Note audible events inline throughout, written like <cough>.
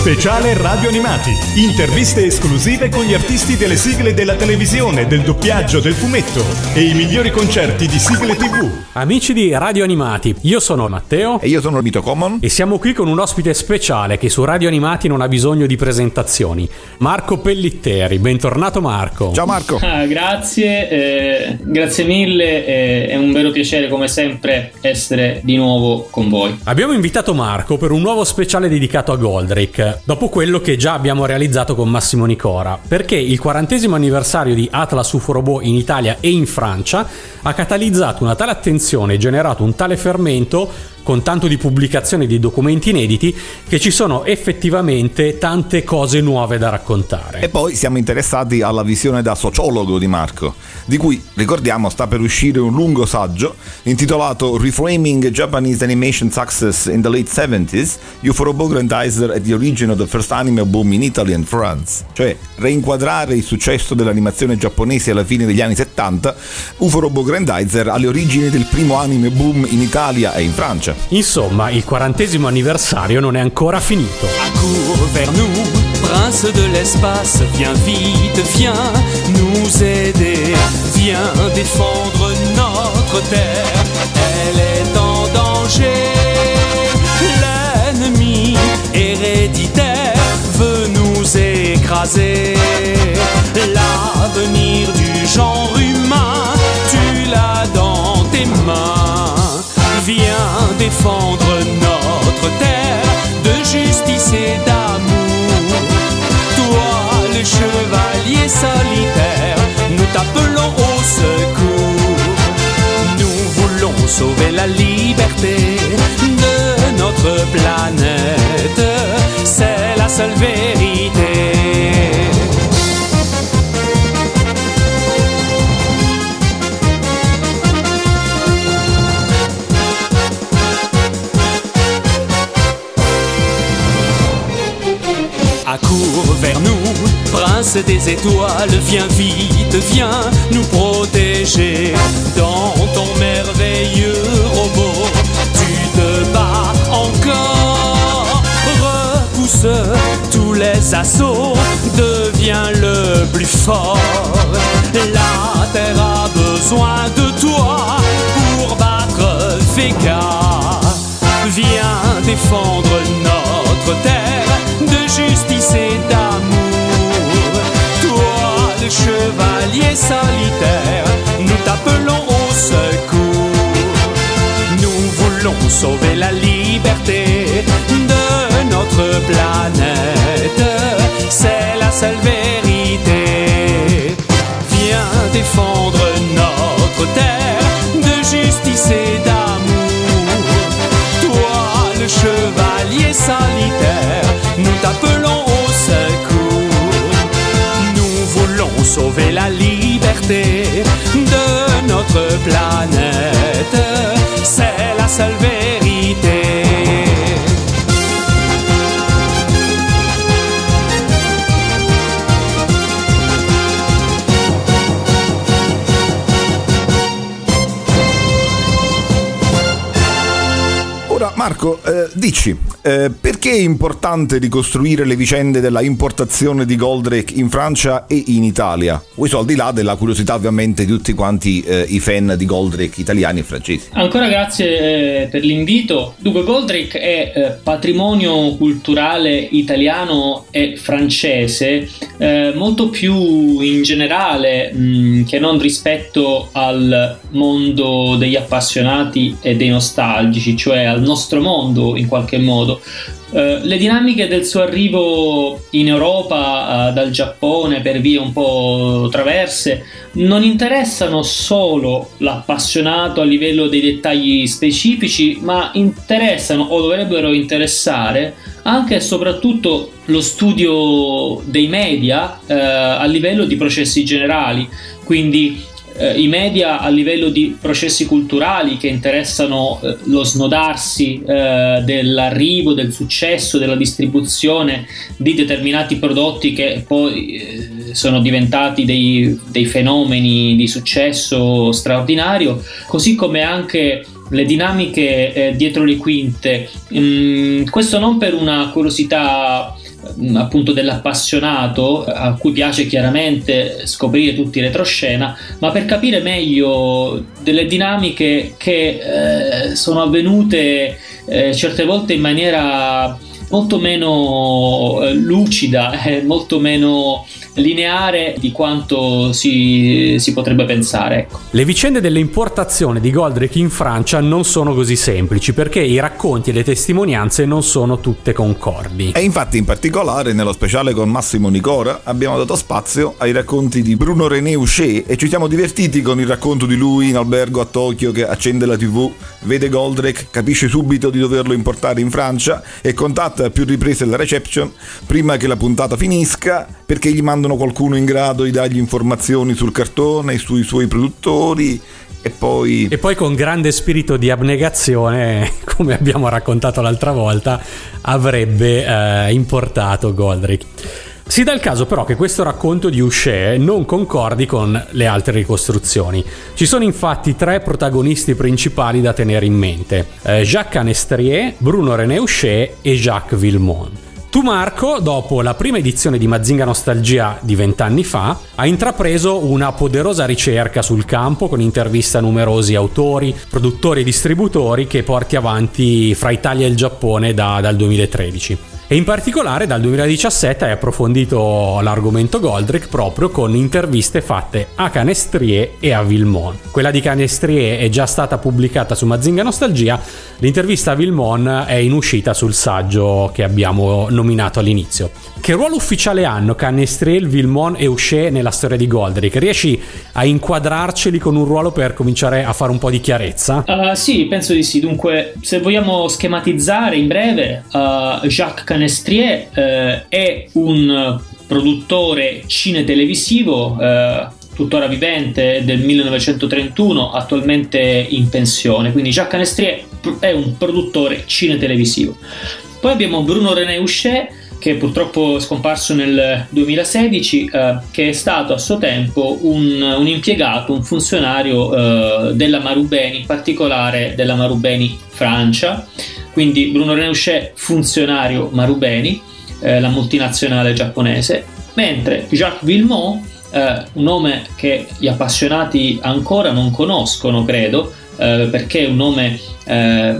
Speciale Radio Animati. Interviste esclusive con gli artisti delle sigle della televisione, del doppiaggio, del fumetto e i migliori concerti di sigle TV. Amici di Radio Animati, io sono Matteo E io sono Mito Common. e siamo qui con un ospite speciale che su Radio Animati non ha bisogno di presentazioni. Marco Pellitteri, bentornato Marco. Ciao Marco. Ah, grazie, eh, grazie mille, eh, è un vero piacere come sempre essere di nuovo con voi. Abbiamo invitato Marco per un nuovo speciale dedicato a Goldrake, dopo quello che già abbiamo realizzato con Massimo Nicora, perché il quarantesimo anniversario di Atlas UFO Robot in Italia e in Francia ha catalizzato una tale attenzione e generato un tale fermento con tanto di pubblicazioni di documenti inediti che ci sono effettivamente tante cose nuove da raccontare. E poi siamo interessati alla visione da sociologo di Marco, di cui, ricordiamo, sta per uscire un lungo saggio intitolato Reframing Japanese Animation Success in the Late 70s, Uforobo Grandizer at the Origin of the First Anime Boom in Italy and France. Cioè, reinquadrare il successo dell'animazione giapponese alla fine degli anni 70, Uforobo Grandizer alle origini del primo anime boom in Italia e in Francia. Insomma, il quarantesimo anniversario non è ancora finito. Accours vers nous, prince de l'espace, viens vite, viens nous aider, viens défendre notre terre, elle est en danger. L'ennemi héréditaire veut nous écraser, l'avenir du genre humain, tu l'as dans tes mains. Viens défendre notre terre de justice et d'amour. Toi, le chevalier solitaire, nous t'appelons au secours. Nous voulons sauver la liberté de notre planète. C'est la seule vérité. Accours vers nous, prince des étoiles, viens vite, viens nous protéger. Dans ton merveilleux robot, tu te bats encore. Repousse tous les assauts, deviens le plus fort. La terre a besoin de toi pour battre Vega. Viens défendre notre terre de justice et d'amour. Toi, le chevalier solitaire, nous t'appelons au secours. Nous voulons sauver la liberté de notre planète. C'est la seule vérité. Viens défendre sauver la liberté de notre planète. C'est la seule. Marco, eh, dici, eh, perché è importante ricostruire le vicende della importazione di Goldrake in Francia e in Italia? Questo al di là della curiosità ovviamente di tutti quanti eh, i fan di Goldrake italiani e francesi. Ancora grazie eh, per l'invito. Dunque, Goldrake è eh, patrimonio culturale italiano e francese, eh, molto più in generale mh, che non rispetto al mondo degli appassionati e dei nostalgici, cioè al nostro mondo in qualche modo. Eh, le dinamiche del suo arrivo in Europa eh, dal Giappone per vie un po' traverse non interessano solo l'appassionato a livello dei dettagli specifici, ma interessano o dovrebbero interessare anche e soprattutto lo studio dei media eh, a livello di processi generali, quindi eh, i media a livello di processi culturali che interessano eh, lo snodarsi eh, dell'arrivo, del successo, della distribuzione di determinati prodotti che poi eh, sono diventati dei, dei fenomeni di successo straordinario, così come anche le dinamiche eh, dietro le quinte. Mm, questo non per una curiosità appunto dell'appassionato a cui piace chiaramente scoprire tutti i retroscena, ma per capire meglio delle dinamiche che eh, sono avvenute eh, certe volte in maniera molto meno eh, lucida, eh, molto meno lineare di quanto si, si potrebbe pensare. Ecco. Le vicende dell'importazione di Goldrake in Francia non sono così semplici perché i racconti e le testimonianze non sono tutte concordi. E infatti in particolare nello speciale con Massimo Nicora abbiamo dato spazio ai racconti di Bruno René Houchet e ci siamo divertiti con il racconto di lui in albergo a Tokyo che accende la tv, vede Goldrake, capisce subito di doverlo importare in Francia e contatta a più riprese la reception prima che la puntata finisca perché gli mandano qualcuno in grado di dargli informazioni sul cartone, sui suoi produttori e poi... E poi con grande spirito di abnegazione, <laughs> come abbiamo raccontato l'altra volta, avrebbe eh, importato Goldrick. Si dà il caso però che questo racconto di Houchet non concordi con le altre ricostruzioni. Ci sono infatti tre protagonisti principali da tenere in mente. Eh, Jacques Canestrier, Bruno René Houchet e Jacques Villemont. Tu Marco, dopo la prima edizione di Mazinga Nostalgia di vent'anni fa, ha intrapreso una poderosa ricerca sul campo con interviste a numerosi autori, produttori e distributori che porti avanti fra Italia e il Giappone da, dal 2013. E in particolare dal 2017 hai approfondito l'argomento Goldrick proprio con interviste fatte a Canestrier e a Vilmon. Quella di Canestrier è già stata pubblicata su Mazinga Nostalgia, l'intervista a Vilmon è in uscita sul saggio che abbiamo nominato all'inizio. Che ruolo ufficiale hanno Canestrier, Vilmon e Houchet nella storia di Goldrick? Riesci a inquadrarceli con un ruolo per cominciare a fare un po' di chiarezza? Uh, sì, penso di sì. Dunque, se vogliamo schematizzare in breve, uh, Jacques Canestrier uh, è un produttore cine-televisivo tuttora vivente del 1931, attualmente in pensione. Quindi Jacques Canestrier è un produttore cine-televisivo. Poi abbiamo Bruno René Houchet che purtroppo è scomparso nel 2016, eh, che è stato a suo tempo un, un impiegato, un funzionario eh, della Marubeni, in particolare della Marubeni Francia. Quindi Bruno Renouchet, funzionario Marubeni, eh, la multinazionale giapponese, mentre Jacques Villemont, eh, un nome che gli appassionati ancora non conoscono, credo, eh, perché è un nome, eh,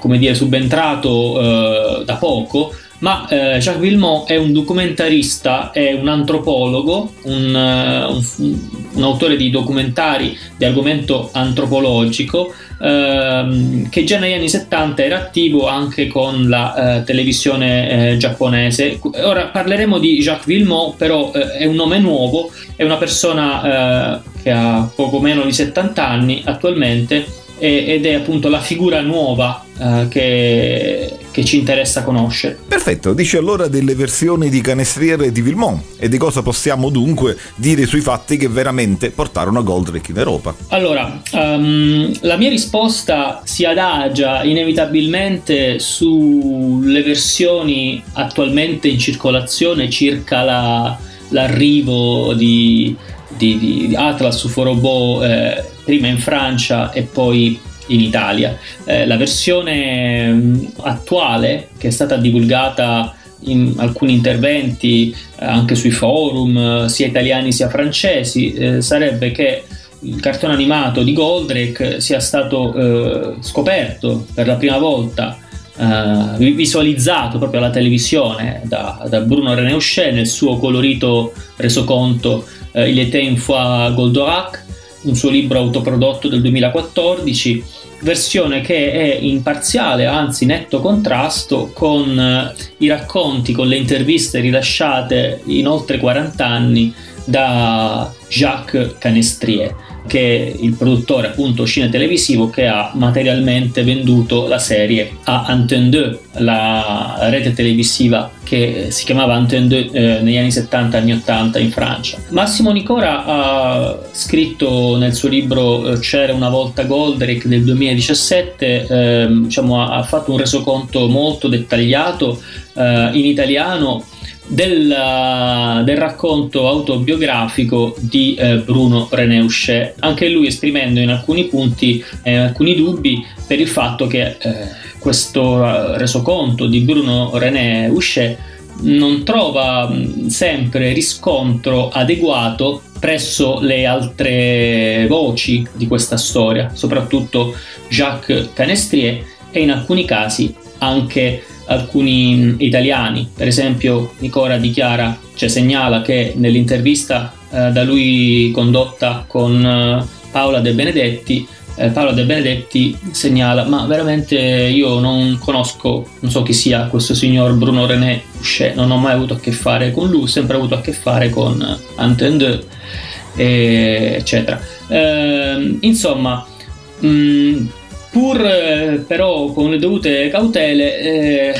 come dire, subentrato da poco, ma eh, Jacques Villemont è un documentarista, è un antropologo, un, uh, un, un autore di documentari di argomento antropologico ehm, che già negli anni 70 era attivo anche con la eh, televisione eh, giapponese. Ora parleremo di Jacques Villemont, però eh, è un nome nuovo, è una persona eh, che ha poco meno di 70 anni attualmente ed è appunto la figura nuova uh, che, che, ci interessa conoscere. Perfetto, dici allora delle versioni di Canestriere e di Vilmont e di cosa possiamo dunque dire sui fatti che veramente portarono a Goldrake in Europa? Allora, um, la mia risposta si adagia inevitabilmente sulle versioni attualmente in circolazione circa la, l'arrivo di, di, di Atlas su Forobot eh, prima in Francia e poi in Italia. Eh, la versione mm, attuale che è stata divulgata in alcuni interventi eh, anche sui forum, eh, sia italiani sia francesi, eh, sarebbe che il cartone animato di Goldrake sia stato eh, scoperto per la prima volta Uh, visualizzato proprio alla televisione da, da Bruno René Houchet nel suo colorito resoconto Il était une fois Goldorak un suo libro autoprodotto del 2014, versione che è in parziale, anzi netto contrasto con eh, i racconti, con le interviste rilasciate in oltre 40 anni da Jacques Canestrier che è il produttore appunto cine-televisivo che ha materialmente venduto la serie a Antenne 2, la rete televisiva che si chiamava Antenne 2 eh, negli anni 70 e anni 80 in Francia. Massimo Nicora ha scritto nel suo libro eh, C'era una volta Goldrick del 2017, eh, diciamo, ha, fatto un resoconto molto dettagliato eh, in italiano del, del, racconto autobiografico di eh, Bruno René Houchet, anche lui esprimendo in alcuni punti eh, alcuni dubbi per il fatto che eh, questo resoconto di Bruno René Houchet non trova sempre riscontro adeguato presso le altre voci di questa storia, soprattutto Jacques Canestrier e in alcuni casi anche alcuni italiani. Per esempio, Nicora dichiara, cioè segnala che nell'intervista eh, da lui condotta con eh, Paola De Benedetti, eh, Paolo De Benedetti segnala ma veramente io non conosco, non so chi sia questo signor Bruno René Pouchet, non ho mai avuto a che fare con lui, ho sempre avuto a che fare con Antende, eccetera. Eh, insomma, mh, mm, pur eh, però con le dovute cautele, eh,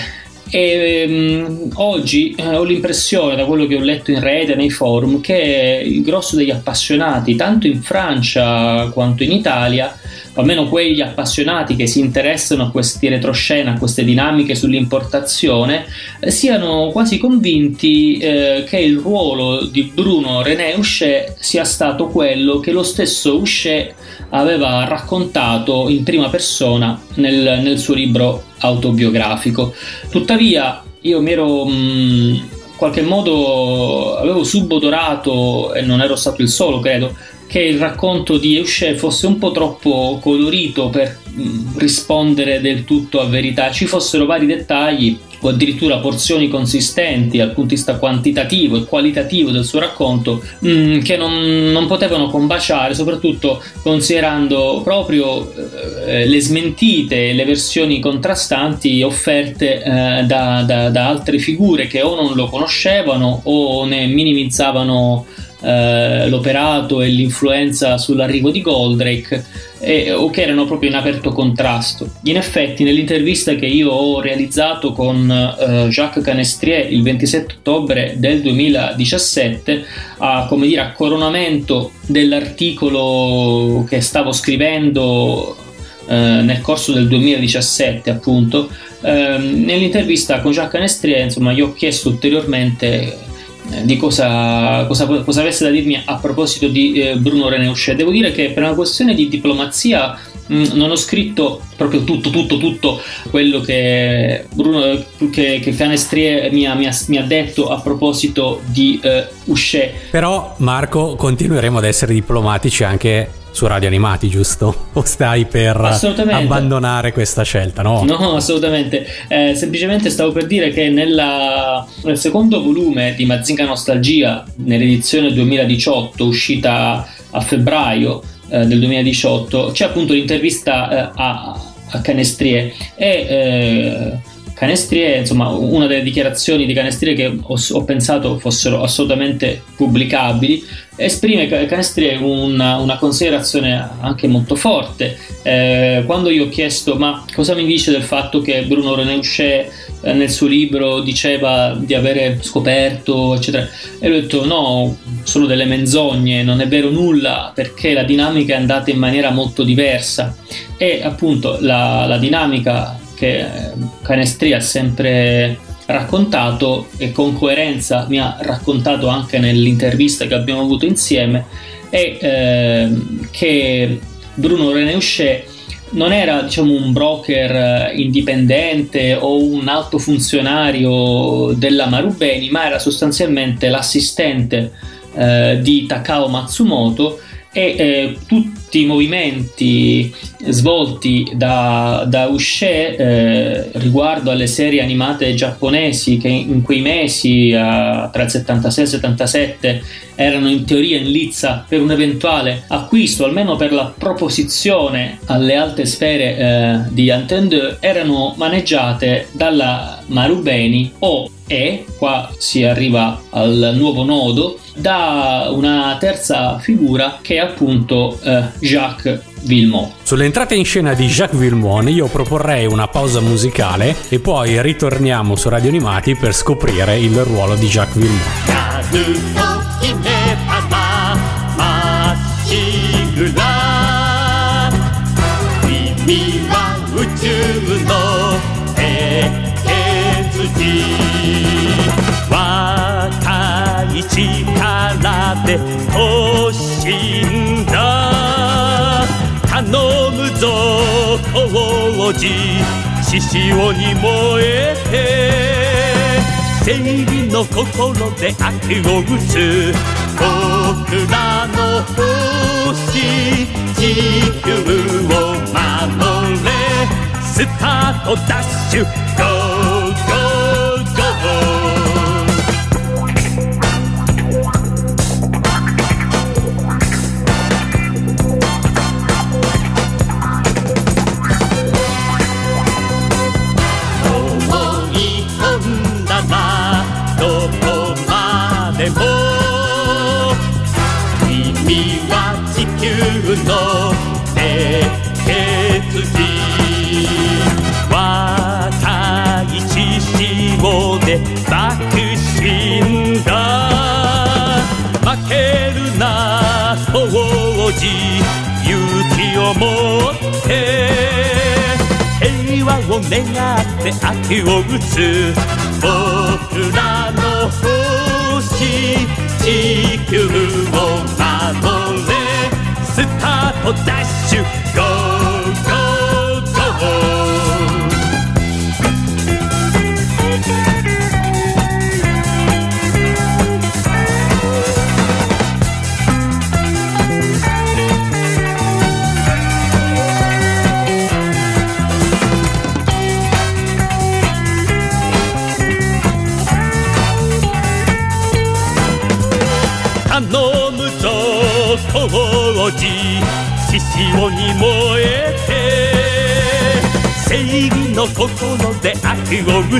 e um, oggi eh, ho l'impressione, da quello che ho letto in rete, nei forum, che il grosso degli appassionati, tanto in Francia quanto in Italia, almeno quegli appassionati che si interessano a questi retroscena, a queste dinamiche sull'importazione, eh, siano quasi convinti eh, che il ruolo di Bruno René Houchet sia stato quello che lo stesso Houchet aveva raccontato in prima persona nel, nel suo libro autobiografico. Tuttavia, io mi ero. in qualche modo avevo subodorato e non ero stato il solo, credo, che il racconto di Eusce fosse un po' troppo colorito per mm, rispondere del tutto a verità, ci fossero vari dettagli o addirittura porzioni consistenti dal punto di vista quantitativo e qualitativo del suo racconto mh, mm, che non, non, potevano combaciare, soprattutto considerando proprio eh, le smentite e le versioni contrastanti offerte eh, da, da, da altre figure che o non lo conoscevano o ne minimizzavano eh, l'operato e l'influenza sull'arrivo di Goldrake eh, o che erano proprio in aperto contrasto. In effetti nell'intervista che io ho realizzato con eh, Jacques Canestrier il 27 ottobre del 2017 a, come dire, a coronamento dell'articolo che stavo scrivendo eh, nel corso del 2017 appunto ehm, nell'intervista con Jacques Canestrier insomma gli ho chiesto ulteriormente di cosa, cosa, cosa, avesse da dirmi a proposito di eh, Bruno Reneuchet. Devo dire che per una questione di diplomazia mh, mm, non ho scritto proprio tutto, tutto, tutto quello che Bruno che, che Canestrie mi ha, mi, ha, mi ha, detto a proposito di eh, Uscet. Però Marco continueremo ad essere diplomatici anche su Radio Animati, giusto? <laughs> O stai per abbandonare questa scelta, no? No, assolutamente. Eh, semplicemente stavo per dire che nella, nel secondo volume di Mazinga Nostalgia, nell'edizione 2018, uscita a febbraio eh, del 2018, c'è appunto l'intervista eh, a, a Canestrie e eh, Canestrie, insomma, una delle dichiarazioni di Canestrie che ho, ho pensato fossero assolutamente pubblicabili, esprime Canestrie una, una considerazione anche molto forte. Eh, quando io ho chiesto ma cosa mi dice del fatto che Bruno René Houchet eh, nel suo libro diceva di avere scoperto, eccetera, e lui ho detto no, sono delle menzogne, non è vero nulla perché la dinamica è andata in maniera molto diversa e appunto la, la dinamica che Canestri ha sempre raccontato e con coerenza mi ha raccontato anche nell'intervista che abbiamo avuto insieme è eh, che Bruno René Houchet non era diciamo, un broker indipendente o un alto funzionario della Marubeni, ma era sostanzialmente l'assistente eh, di Takao Matsumoto e eh, tutti i movimenti svolti da, da Ushe eh, riguardo alle serie animate giapponesi che in quei mesi eh, tra il 76 e il 77 erano in teoria in lizza per un eventuale acquisto, almeno per la proposizione alle alte sfere eh, di Antende, erano maneggiate dalla Marubeni o e, qua si arriva al nuovo nodo, da una terza figura che è appunto eh, Jacques Villemot. Sull'entrata in scena di Jacques Villemot io proporrei una pausa musicale e poi ritorniamo su Radio Animati per scoprire il ruolo di Jacques Villemot. 力で突進だ。頼むぞ王子。獅子王に燃えて正義の心で悪を打つ。僕らの星地球を守れ。スタートダッシュ GO を持って平和を願って秋を打つ。僕らの星地球を守れ。スタートダッシュゴー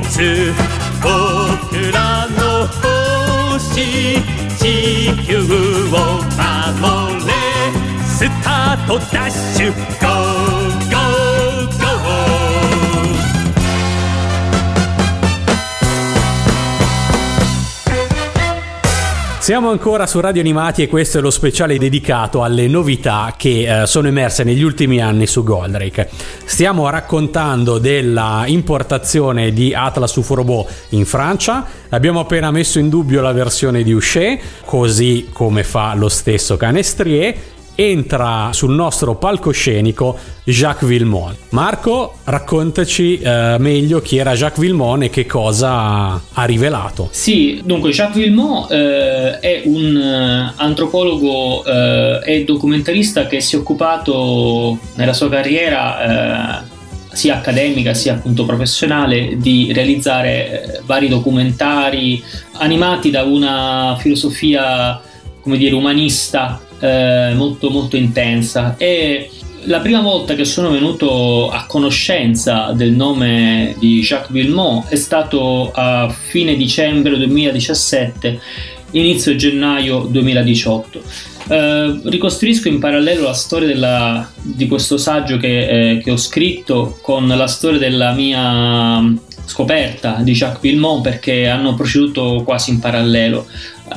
物僕らの星地球を守れスタートダッシュ Siamo ancora su Radio Animati e questo è lo speciale dedicato alle novità che eh, sono emerse negli ultimi anni su Goldrake. Stiamo raccontando della importazione di Atlas Uforobo in Francia, abbiamo appena messo in dubbio la versione di Uché, così come fa lo stesso Canestrier, entra sul nostro palcoscenico Jacques Villemont. Marco, raccontaci eh, meglio chi era Jacques Villemont e che cosa ha rivelato. Sì, dunque Jacques Villemot eh, è un eh, antropologo eh, e documentarista che si è occupato nella sua carriera eh, sia accademica sia appunto professionale di realizzare eh, vari documentari animati da una filosofia come dire umanista eh, molto molto intensa e la prima volta che sono venuto a conoscenza del nome di Jacques Villemot è stato a fine dicembre 2017, inizio gennaio 2018. Eh, ricostruisco in parallelo la storia della- di questo saggio che, eh, che ho scritto con la storia della mia scoperta di Jacques Villemot perché hanno proceduto quasi in parallelo.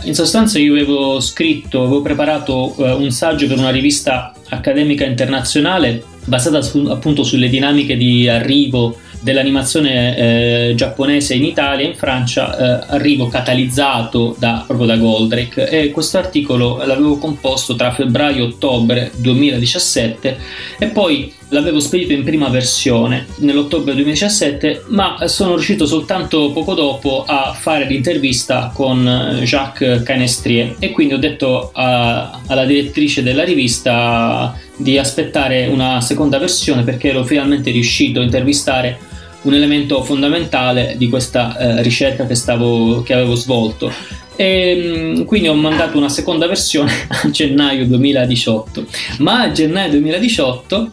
In sostanza io avevo scritto, avevo preparato eh, un saggio per una rivista accademica internazionale basata su- appunto sulle dinamiche di arrivo dell'animazione eh, giapponese in Italia e in Francia, eh, arrivo catalizzato da, proprio da Goldrake. E questo articolo l'avevo composto tra febbraio e ottobre 2017 e poi l'avevo spedito in prima versione nell'ottobre 2017 ma sono riuscito soltanto poco dopo a fare l'intervista con eh, Jacques Canestrier. E quindi ho detto a- alla direttrice della rivista di aspettare una seconda versione perché ero finalmente riuscito a intervistare un elemento fondamentale di questa eh, ricerca che, stavo, che avevo svolto. E mh, quindi ho mandato una seconda versione <laughs> a gennaio 2018. Ma a gennaio 2018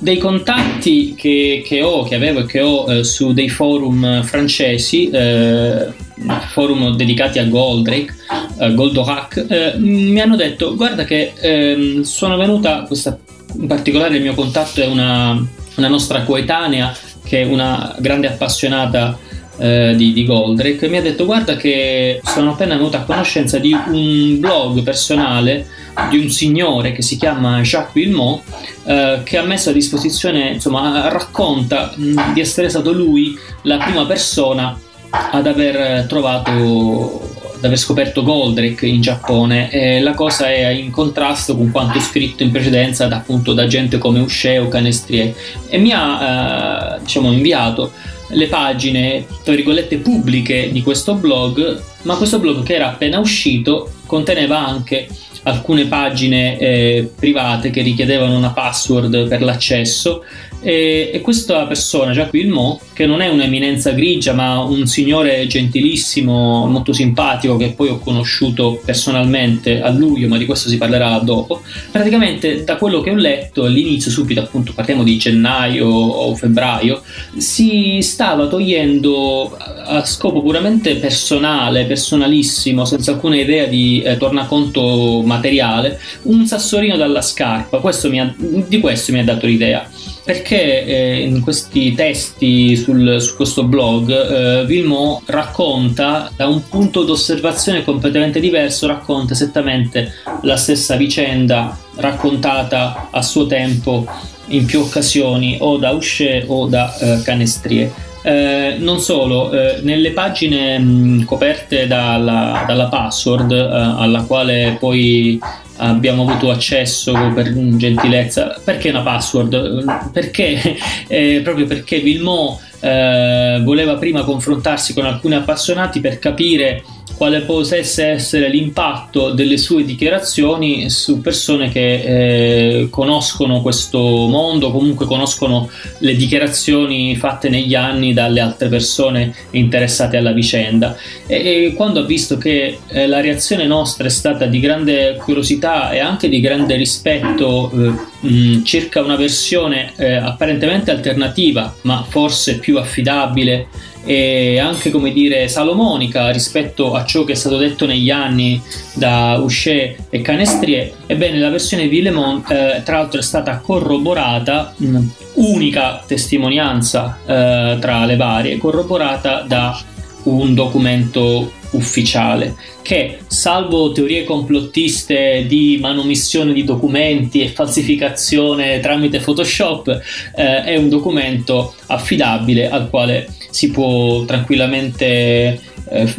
dei contatti che, che ho, che avevo e che ho eh, su dei forum francesi, eh, forum dedicati a Goldrake, eh, Goldorak, eh, mi hanno detto guarda che ehm, sono venuta, questa, in particolare il mio contatto è una, una nostra coetanea che è una grande appassionata eh, di, di Goldrake, mi ha detto guarda che sono appena venuta a conoscenza di un blog personale di un signore che si chiama Jacques Villemot eh, che ha messo a disposizione, insomma, racconta mh, di essere stato lui la prima persona ad aver trovato ad aver scoperto Goldrake in Giappone e la cosa è in contrasto con quanto scritto in precedenza da, appunto da gente come Ushé o Canestrier e mi ha eh, diciamo inviato le pagine, tra virgolette, pubbliche di questo blog, ma questo blog che era appena uscito conteneva anche alcune pagine eh, private che richiedevano una password per l'accesso e, e questa persona, Jacques Villemot, che non è un'eminenza grigia ma un signore gentilissimo, molto simpatico che poi ho conosciuto personalmente a luglio, ma di questo si parlerà dopo, praticamente da quello che ho letto all'inizio, subito appunto parliamo di gennaio o febbraio, si stava togliendo a scopo puramente personale, personalissimo, senza alcuna idea di eh, tornaconto materiale, un sassolino dalla scarpa. Questo ha, di questo mi ha dato l'idea perché eh, in questi testi sul, su questo blog eh, Vilmot racconta da un punto d'osservazione completamente diverso, racconta esattamente la stessa vicenda raccontata a suo tempo in più occasioni o da Usce o da eh, Canestrier. Eh, non solo, eh, nelle pagine mh, coperte dalla, dalla password, eh, alla quale poi abbiamo avuto accesso per gentilezza. Perché una password? Perché <laughs> eh, proprio perché Vilmot eh, voleva prima confrontarsi con alcuni appassionati per capire quale potesse essere l'impatto delle sue dichiarazioni su persone che eh, conoscono questo mondo, comunque conoscono le dichiarazioni fatte negli anni dalle altre persone interessate alla vicenda. E, e quando ha visto che eh, la reazione nostra è stata di grande curiosità e anche di grande rispetto eh, mh, circa una versione eh, apparentemente alternativa, ma forse più affidabile e anche come dire salomonica rispetto a ciò che è stato detto negli anni da Usher e Canestrier. Ebbene la versione Villemont eh, tra l'altro è stata corroborata mh, unica testimonianza eh, tra le varie corroborata da un documento ufficiale che, salvo teorie complottiste di manomissione di documenti e falsificazione tramite Photoshop, eh, è un documento affidabile al quale si può tranquillamente eh,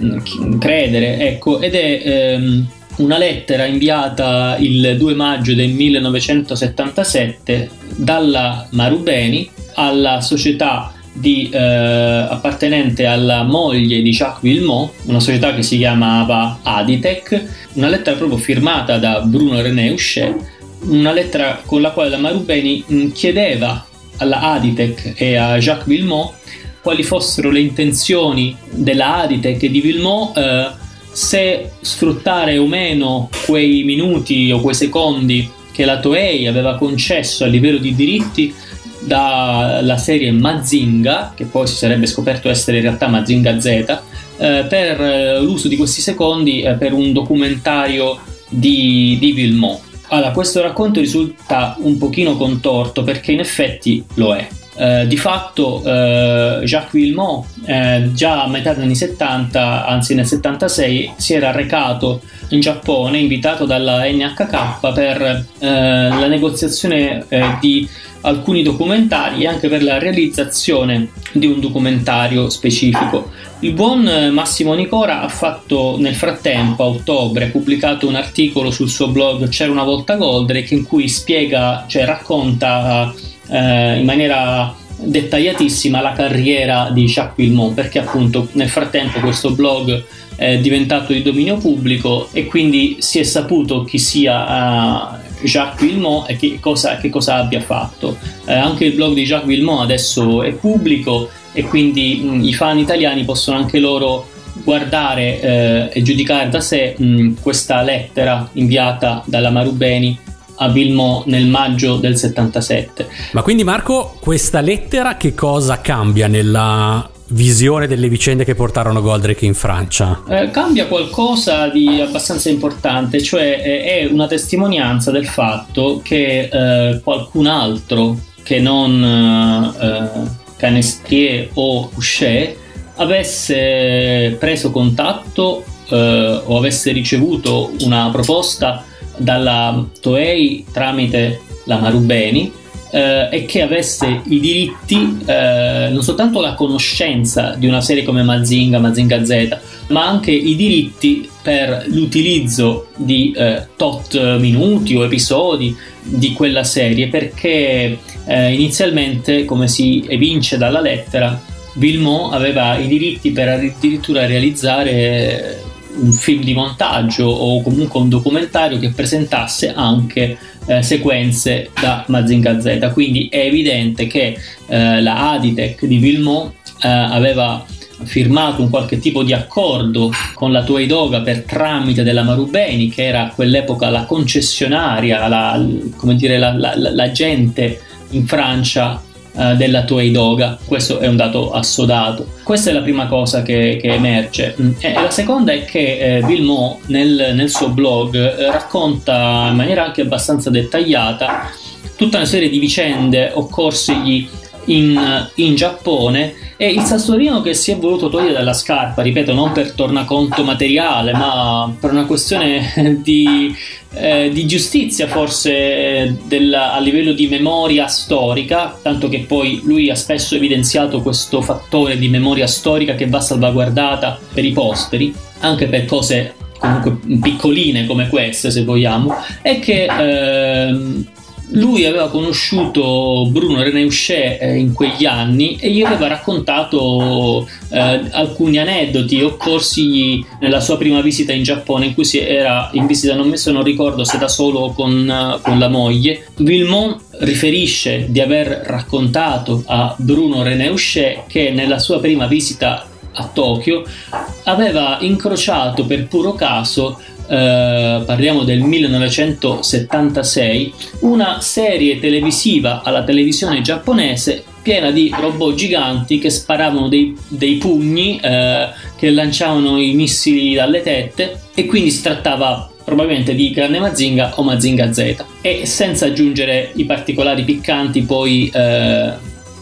credere. Ecco, ed è ehm, una lettera inviata il 2 maggio del 1977 dalla Marubeni alla società di, eh, appartenente alla moglie di Jacques Villemot, una società che si chiamava Aditec, una lettera proprio firmata da Bruno René Houchet, una lettera con la quale la Marubeni chiedeva alla Aditec e a Jacques Villemot quali fossero le intenzioni della Aditec e di Villemot eh, se sfruttare o meno quei minuti o quei secondi che la Toei aveva concesso a livello di diritti dalla serie Mazinga, che poi si sarebbe scoperto essere in realtà Mazinga Z, eh, per eh, l'uso di questi secondi eh, per un documentario di, di Villemot. Allora, questo racconto risulta un pochino contorto perché in effetti lo è. Eh, di fatto eh, Jacques Villemot eh, già a metà degli anni 70, anzi nel 76, si era recato in Giappone invitato dalla NHK per eh, la negoziazione di alcuni documentari e anche per la realizzazione di un documentario specifico. Il buon Massimo Nicora ha fatto nel frattempo, a ottobre, pubblicato un articolo sul suo blog C'era una volta Goldrake in cui spiega, cioè racconta eh, in maniera dettagliatissima la carriera di Jacques Villemont perché appunto nel frattempo questo blog è diventato di dominio pubblico e quindi si è saputo chi sia uh, Jacques Villemot e che cosa, che cosa abbia fatto. Eh, anche il blog di Jacques Villemot adesso è pubblico e quindi mh, i fan italiani possono anche loro guardare eh, e giudicare da sé mh, questa lettera inviata dalla Marubeni a Vilmo nel maggio del 77. Ma quindi Marco, questa lettera che cosa cambia nella visione delle vicende che portarono Goldrake in Francia? Eh, cambia qualcosa di abbastanza importante, cioè eh, è una testimonianza del fatto che eh, qualcun altro che non eh, Canestrier o Couchet avesse preso contatto eh, o avesse ricevuto una proposta dalla Toei tramite la Marubeni eh, e che avesse i diritti, eh, non soltanto la conoscenza di una serie come Mazinga, Mazinga Z, ma anche i diritti per l'utilizzo di eh, tot minuti o episodi di quella serie, perché eh, inizialmente, come si evince dalla lettera, Vilmont aveva i diritti per addirittura realizzare un film di montaggio o comunque un documentario che presentasse anche eh, sequenze da Mazinga Z. Quindi è evidente che eh, la Aditech di Vilmont eh, aveva firmato un qualche tipo di accordo con la Toei Doga per tramite della Marubeni, che era a quell'epoca la concessionaria, la, come dire, la, la, l'agente in Francia eh, della Toei Doga. Questo è un dato assodato. Questa è la prima cosa che, che emerge. Mm, e la seconda è che eh, Vilmont nel, nel, suo blog eh, racconta in maniera anche abbastanza dettagliata tutta una serie di vicende occorsegli in, in, Giappone e il sassolino che si è voluto togliere dalla scarpa, ripeto, non per tornaconto materiale, ma per una questione <laughs> di, eh, di giustizia forse della, a livello di memoria storica, tanto che poi lui ha spesso evidenziato questo fattore di memoria storica che va salvaguardata per i posteri, anche per cose comunque piccoline come queste se vogliamo, è che... Eh, lui aveva conosciuto Bruno René Houchet eh, in quegli anni e gli aveva raccontato eh, alcuni aneddoti occorsi nella sua prima visita in Giappone in cui si era in visita non, so, non ricordo se da solo o con, con la moglie. Vilmont riferisce di aver raccontato a Bruno René Houchet che nella sua prima visita a Tokyo aveva incrociato per puro caso eh, parliamo del 1976, una serie televisiva alla televisione giapponese piena di robot giganti che sparavano dei, dei pugni, eh, che lanciavano i missili dalle tette e quindi si trattava probabilmente di Grande Mazinga o Mazinga Z. E senza aggiungere i particolari piccanti poi eh,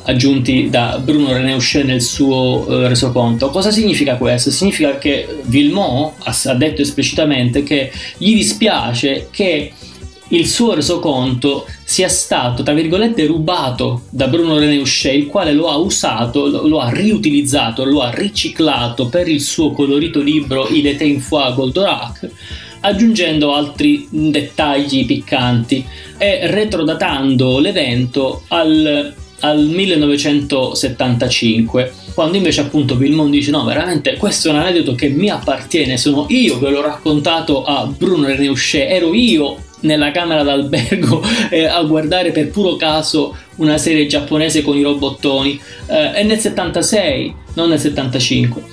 aggiunti da Bruno Houchet nel suo uh, resoconto. Cosa significa questo? Significa che Villemont ha detto esplicitamente che gli dispiace che il suo resoconto sia stato, tra virgolette, rubato da Bruno Houchet, il quale lo ha usato, lo, lo, ha riutilizzato, lo ha riciclato per il suo colorito libro Il été in foie Goldorak, aggiungendo altri dettagli piccanti e retrodatando l'evento al al 1975 quando invece appunto Vilmon dice no veramente questo è un aneddoto che mi appartiene sono io che l'ho raccontato a Bruno René Houchet ero io nella camera d'albergo <laughs> eh, a guardare per puro caso una serie giapponese con i robottoni eh, è nel 76 non nel 75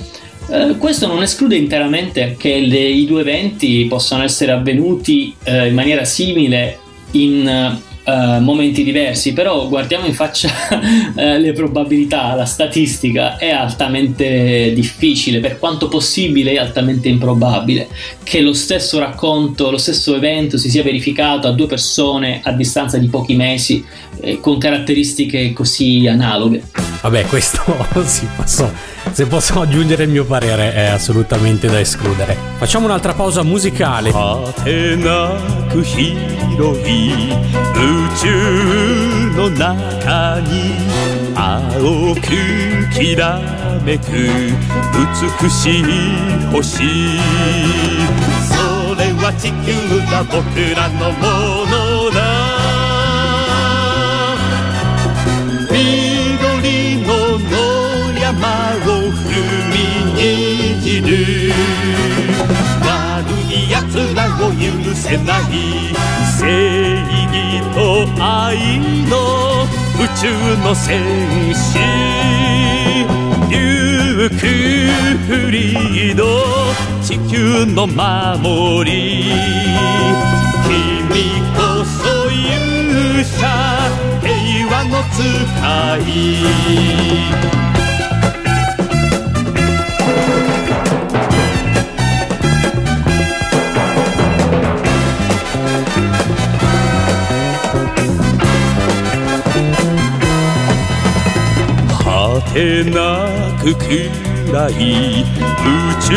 eh, questo non esclude interamente che le, i due eventi possano essere avvenuti eh, in maniera simile in uh, momenti diversi, però guardiamo in faccia uh, <laughs> le probabilità, la statistica è altamente difficile, per quanto possibile è altamente improbabile che lo stesso racconto, lo stesso evento si sia verificato a due persone a distanza di pochi mesi eh, con caratteristiche così analoghe. Vabbè, questo <laughs> sì, posso, se posso aggiungere il mio parere è assolutamente da escludere. Facciamo un'altra pausa musicale. 宙にじる悪い奴らを許せない正義と愛の宇宙の戦士。デュークフリード地球の守り君こそ勇者平和の使い。けなく暗い宇宙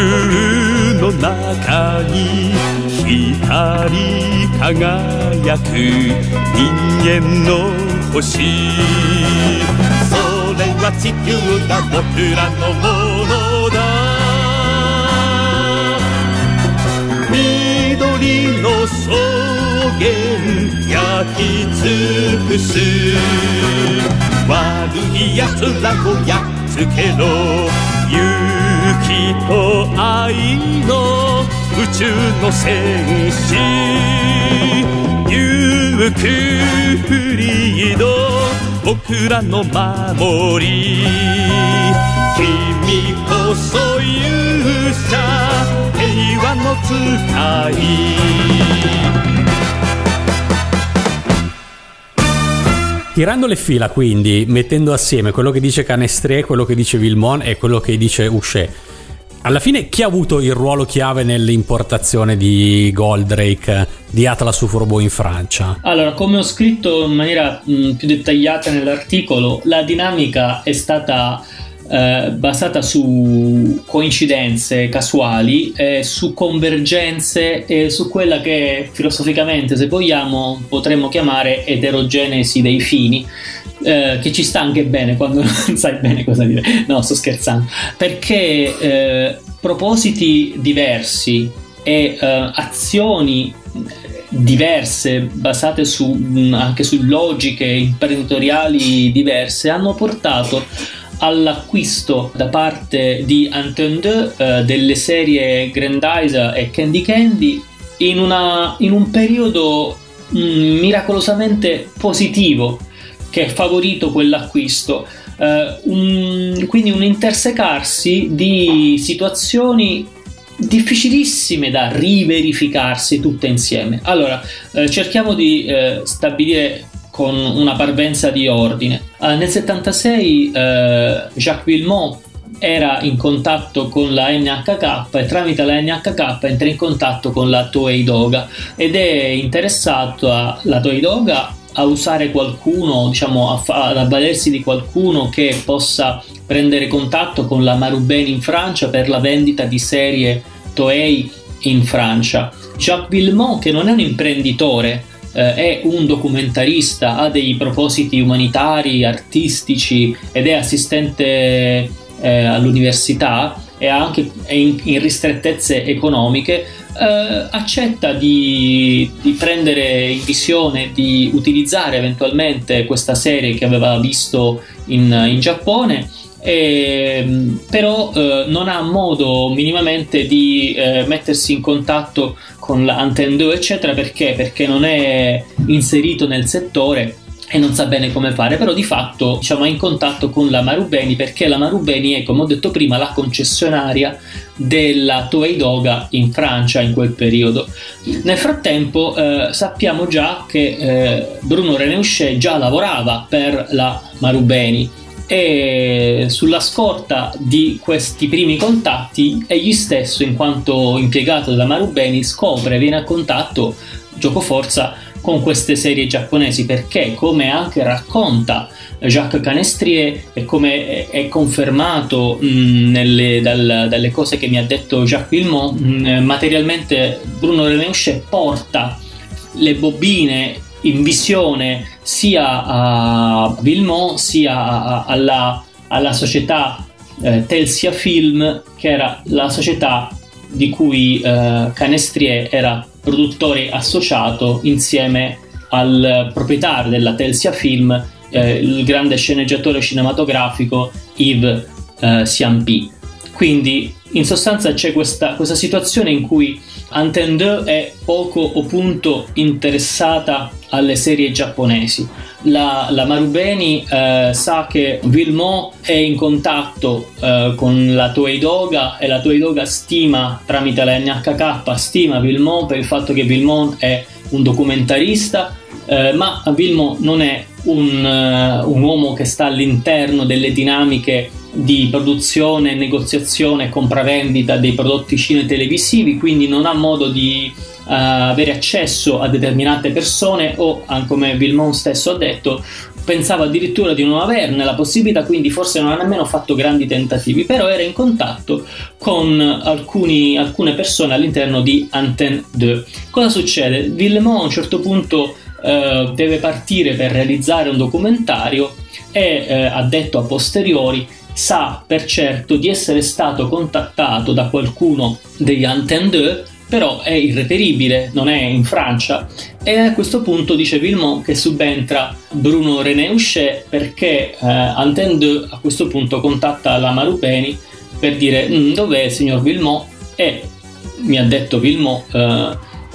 の中に光り輝く人間の星。それは地球が僕らのものだ。緑の草原焼き尽くす。悪い奴らをやっつけど勇気と愛の宇宙の戦士ゆっくりと僕らの守り君こそ勇者平和の使い。Tirando le fila, quindi, mettendo assieme quello che dice Canestré, quello che dice Vilmon e quello che dice Ushe, alla fine chi ha avuto il ruolo chiave nell'importazione di Goldrake di Atlas Uforobo in Francia? Allora, come ho scritto in maniera mh, più dettagliata nell'articolo, la dinamica è stata eh, basata su coincidenze casuali, eh, su convergenze e su quella che filosoficamente, se vogliamo, potremmo chiamare eterogenesi dei fini. Eh, che ci sta anche bene quando <laughs> non sai bene cosa dire. No, sto scherzando. Perché eh, propositi diversi e eh, azioni diverse, basate su, anche su logiche imprenditoriali diverse, hanno portato all'acquisto da parte di Antenne 2 eh, delle serie Grandizer e Candy Candy in, una, in un periodo mh, mm, miracolosamente positivo che ha favorito quell'acquisto. Eh, un, quindi un intersecarsi di situazioni difficilissime da riverificarsi tutte insieme. Allora, eh, cerchiamo di eh, stabilire con una parvenza di ordine. Uh, nel 76 uh, eh, Jacques Villemot era in contatto con la NHK e tramite la NHK entra in contatto con la Toei Doga ed è interessato alla Toei Doga a usare qualcuno, diciamo, fa- ad avvalersi di qualcuno che possa prendere contatto con la Marubeni in Francia per la vendita di serie Toei in Francia. Jacques Villemot, che non è un imprenditore, eh, è un documentarista, ha dei propositi umanitari, artistici ed è assistente eh, all'università e anche in, in ristrettezze economiche, eh, accetta di, di, prendere in visione, di utilizzare eventualmente questa serie che aveva visto in, in Giappone eh, però eh, non ha modo minimamente di eh, mettersi in contatto con la Antenne 2 eccetera perché? perché non è inserito nel settore e non sa bene come fare, però di fatto diciamo, è in contatto con la Marubeni perché la Marubeni è, come ho detto prima, la concessionaria della Toei Doga in Francia in quel periodo. Nel frattempo eh, sappiamo già che eh, Bruno Reneuchet già lavorava per la Marubeni e sulla scorta di questi primi contatti egli stesso in quanto impiegato da Marubeni scopre, viene a contatto gioco forza con queste serie giapponesi perché come anche racconta Jacques Canestrier e come è confermato mh, nelle, dal, dalle cose che mi ha detto Jacques Villemont materialmente Bruno Reneuchet porta le bobine in visione sia a Villemont sia alla, alla società eh, Telsia Film che era la società di cui eh, Canestrier era produttore associato insieme al proprietario della Telsia Film eh, il grande sceneggiatore cinematografico Yves eh, Siampi. Quindi in sostanza c'è questa, questa situazione in cui 2 è poco o punto interessata alle serie giapponesi. La, la Marubeni eh, sa che Vilmont è in contatto eh, con la Toei Doga e la Toei Doga stima tramite la NHK, stima Vilmont per il fatto che Vilmont è un documentarista, eh, ma Vilmont non è un, uh, un uomo che sta all'interno delle dinamiche di produzione, negoziazione e compravendita dei prodotti cine-televisivi, quindi non ha modo di uh, avere accesso a determinate persone o, come Vilmont stesso ha detto, pensava addirittura di non averne la possibilità, quindi forse non ha nemmeno fatto grandi tentativi, però era in contatto con alcuni, alcune persone all'interno di Antenne 2. Cosa succede? Villemont a un certo punto uh, deve partire per realizzare un documentario e uh, ha detto a posteriori sa per certo di essere stato contattato da qualcuno degli Antenne 2 però è irreperibile, non è in Francia. E a questo punto dice Villemont che subentra Bruno René Houchet perché eh, Antenne 2 a questo punto contatta la Marupeni per dire mm, dov'è il signor Villemont e mi ha detto Villemont eh,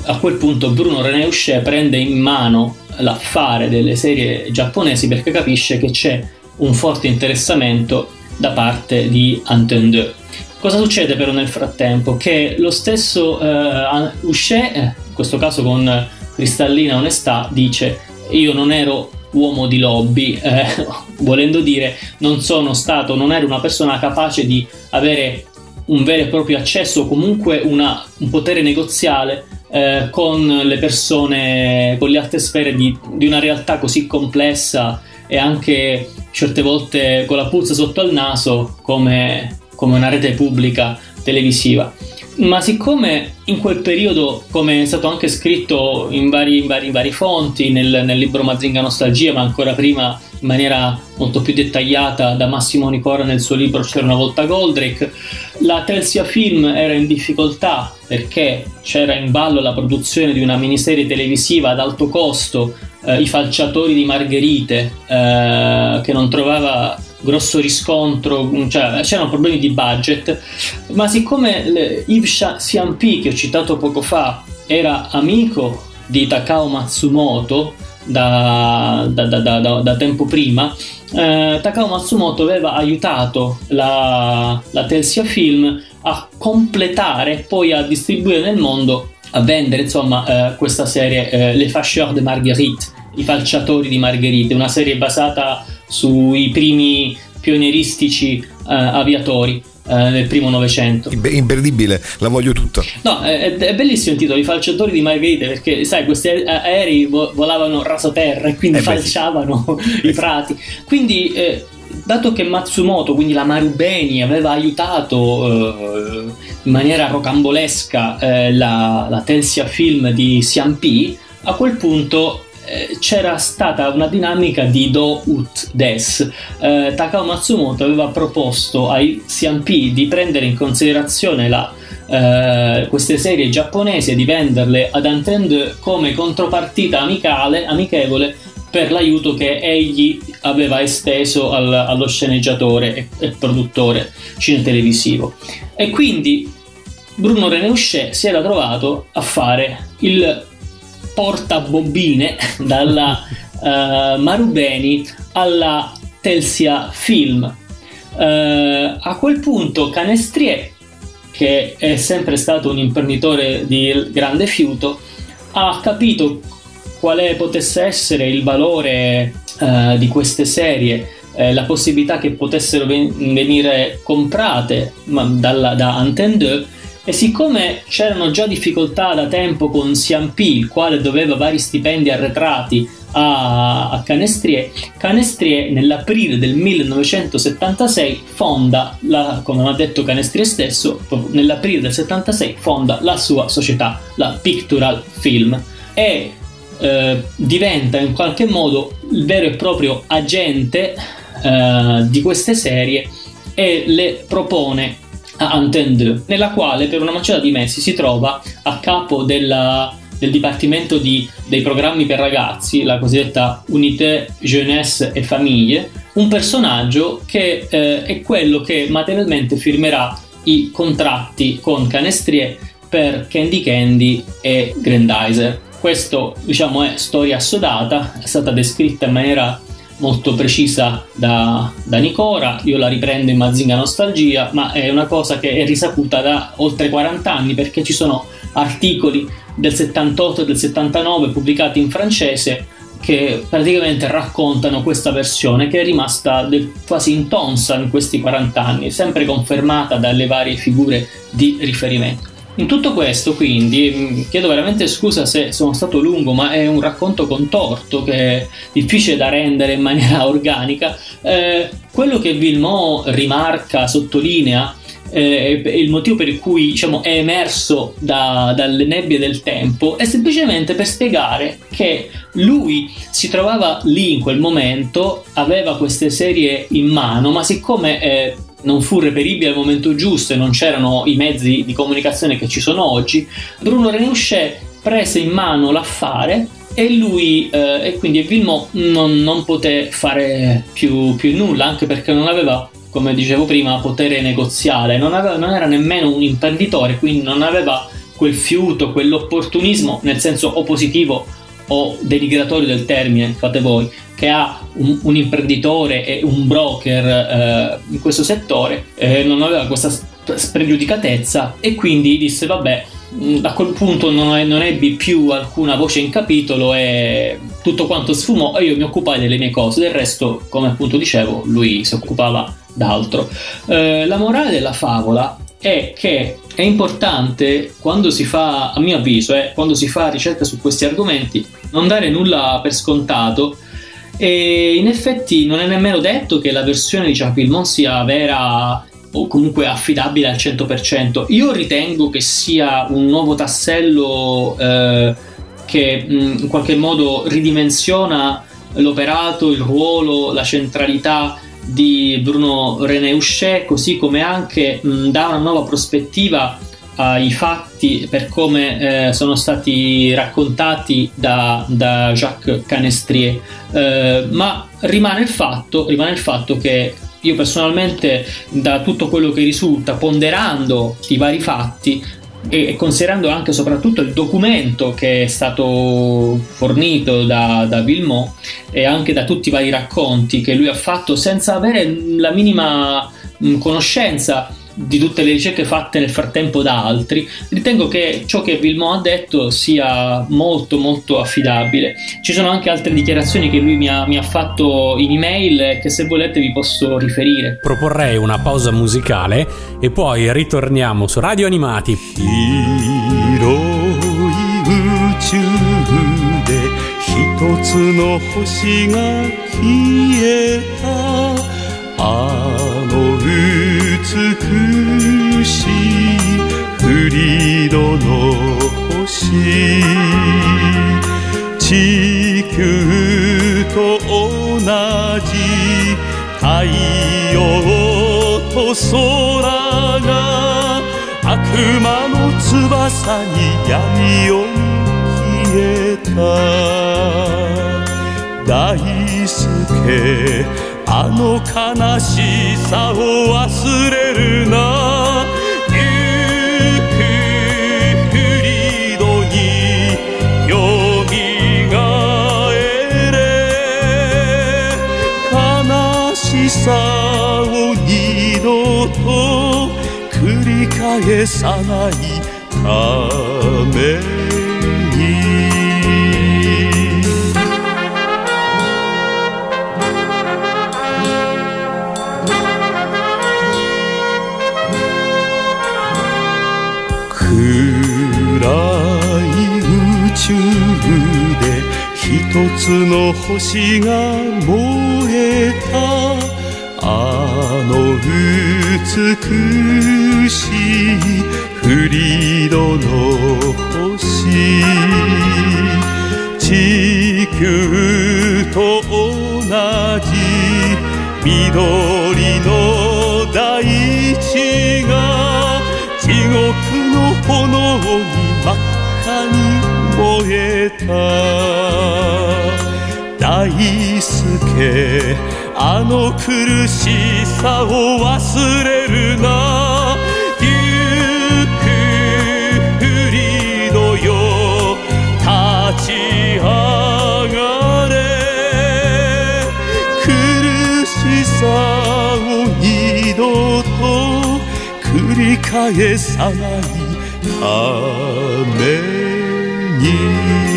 a quel punto Bruno René Houchet prende in mano l'affare delle serie giapponesi perché capisce che c'è un forte interessamento da parte di Antenne 2. Cosa succede però nel frattempo? Che lo stesso eh, Houchet, eh, in questo caso con cristallina onestà, dice io non ero uomo di lobby, eh, <laughs> volendo dire non sono stato, non ero una persona capace di avere un vero e proprio accesso o comunque una, un potere negoziale eh, con le persone, con le altre sfere di, di, una realtà così complessa e anche certe volte con la puzza sotto al naso come, come una rete pubblica televisiva. Ma siccome in quel periodo, come è stato anche scritto in vari, in vari, in vari fonti, nel, nel, libro Mazinga Nostalgia, ma ancora prima in maniera molto più dettagliata da Massimo Nicora nel suo libro C'era una volta Goldrake, la Telsia Film era in difficoltà perché c'era in ballo la produzione di una miniserie televisiva ad alto costo, eh, I falciatori di Margherite, eh, che non trovava grosso riscontro, cioè c'erano problemi di budget, ma siccome Yves Xianpi che ho citato poco fa era amico di Takao Matsumoto da, da, da, da tempo prima, eh, Takao Matsumoto aveva aiutato la, la Telsia Film a completare, poi a distribuire nel mondo, a vendere insomma eh, questa serie eh, Les Fâcheurs de Marguerite, i falciatori di Margherite, una serie basata sui primi pionieristici uh, aviatori uh, del primo Novecento. Imperdibile, la voglio tutta. No, è, è, bellissimo il titolo, I falciatori di Margherite, perché sai, questi aerei volavano rasoterra e quindi eh falciavano <laughs> i prati. Quindi... Eh, dato che Matsumoto, quindi la Marubeni, aveva aiutato eh, in maniera rocambolesca eh, la, la Telsia Film di Siampi, a quel punto eh, c'era stata una dinamica di do ut des. Eh, Takao Matsumoto aveva proposto ai CMP di prendere in considerazione la, eh, queste serie giapponesi e di venderle ad Antenne come contropartita amicale, amichevole per l'aiuto che egli aveva esteso al, allo sceneggiatore e, e produttore cinetelevisivo. E quindi Bruno René Houchet si era trovato a fare il portabobine <laughs> dalla uh, Marubeni alla Telsia Film. Uh, a quel punto Canestrier, che è sempre stato un imprenditore di grande fiuto, ha capito quale potesse essere il valore uh, di queste serie, eh, la possibilità che potessero ven- venire comprate dalla, da Antenne 2 e siccome c'erano già difficoltà da tempo con Siampi, il quale doveva vari stipendi arretrati a, a Canestrier, Canestrier nell'aprile del 1976 fonda, la, come ha detto Canestrier stesso, nell'aprile del 76 fonda la sua società, la Pictural Film, e eh, diventa in qualche modo il vero e proprio agente eh, di queste serie e le propone a Antenne 2, nella quale per una manciata di mesi si trova a capo della, del Dipartimento di, dei programmi per ragazzi, la cosiddetta Unité Jeunesse e Famiglie, un personaggio che eh, è quello che materialmente firmerà i contratti con Canestrier per Candy Candy e Grandizer. Questo diciamo è storia assodata, è stata descritta in maniera molto precisa da, da, Nicora, io la riprendo in Mazinga Nostalgia, ma è una cosa che è risaputa da oltre 40 anni perché ci sono articoli del 78 e del 79 pubblicati in francese che praticamente raccontano questa versione che è rimasta del, quasi intonsa in questi 40 anni, sempre confermata dalle varie figure di riferimento. In tutto questo, quindi, mm, chiedo veramente scusa se sono stato lungo, ma è un racconto contorto che è difficile da rendere in maniera <laughs> organica. Eh, quello che Villemot rimarca, sottolinea, eh, il motivo per cui diciamo, è emerso da, dalle nebbie del tempo è semplicemente per spiegare che lui si trovava lì in quel momento, aveva queste serie in mano, ma siccome eh, non fu reperibile al momento giusto e non c'erano i mezzi di comunicazione che ci sono oggi, Bruno Renouchet prese in mano l'affare e lui eh, e quindi Vilmo non, non poté fare più, più, nulla anche perché non aveva come dicevo prima potere negoziale non, aveva, non era nemmeno un imprenditore quindi non aveva quel fiuto quell'opportunismo nel senso o positivo o denigratorio del termine fate voi che ha un, un imprenditore e un broker eh, in questo settore eh, non aveva questa spregiudicatezza e quindi disse vabbè a quel punto non, non, ebbi più alcuna voce in capitolo e tutto quanto sfumò e io mi occupai delle mie cose, del resto, come appunto dicevo, lui si occupava d'altro. Eh, la morale della favola è che è importante quando si fa, a mio avviso, eh, quando si fa ricerca su questi argomenti, non dare nulla per scontato e in effetti non è nemmeno detto che la versione di Chapilmon sia vera o comunque affidabile al 100%. Io ritengo che sia un nuovo tassello eh, che in qualche modo ridimensiona l'operato, il ruolo, la centralità di Bruno René Houchet, così come anche mh, dà una nuova prospettiva ai fatti per come eh, sono stati raccontati da, da Jacques Canestrier, eh, ma rimane il, fatto, rimane il fatto che io personalmente da tutto quello che risulta, ponderando i vari fatti e considerando anche e soprattutto il documento che è stato fornito da, da Vilmot e anche da tutti i vari racconti che lui ha fatto senza avere la minima conoscenza di tutte le ricerche fatte nel frattempo da altri, ritengo che ciò che Vilmont ha detto sia molto molto affidabile. Ci sono anche altre dichiarazioni che lui mi ha, mi ha fatto in email che se volete vi posso riferire. Proporrei una pausa musicale e poi ritorniamo su Radio Animati. 一しいフリードの星。地球と同じ太陽と空が悪魔の翼に闇を消えた。大輔あの悲しさを忘れるな。さを二度と繰り返さないため一つの星が燃えた。の美しいフリードの星地球と同じ緑の大地が地獄の炎に真っ赤に燃えた大輔あの苦しいさを忘れるな。ゆくフリードよ。立ち上がれ。苦しさを二度と繰り返さないために。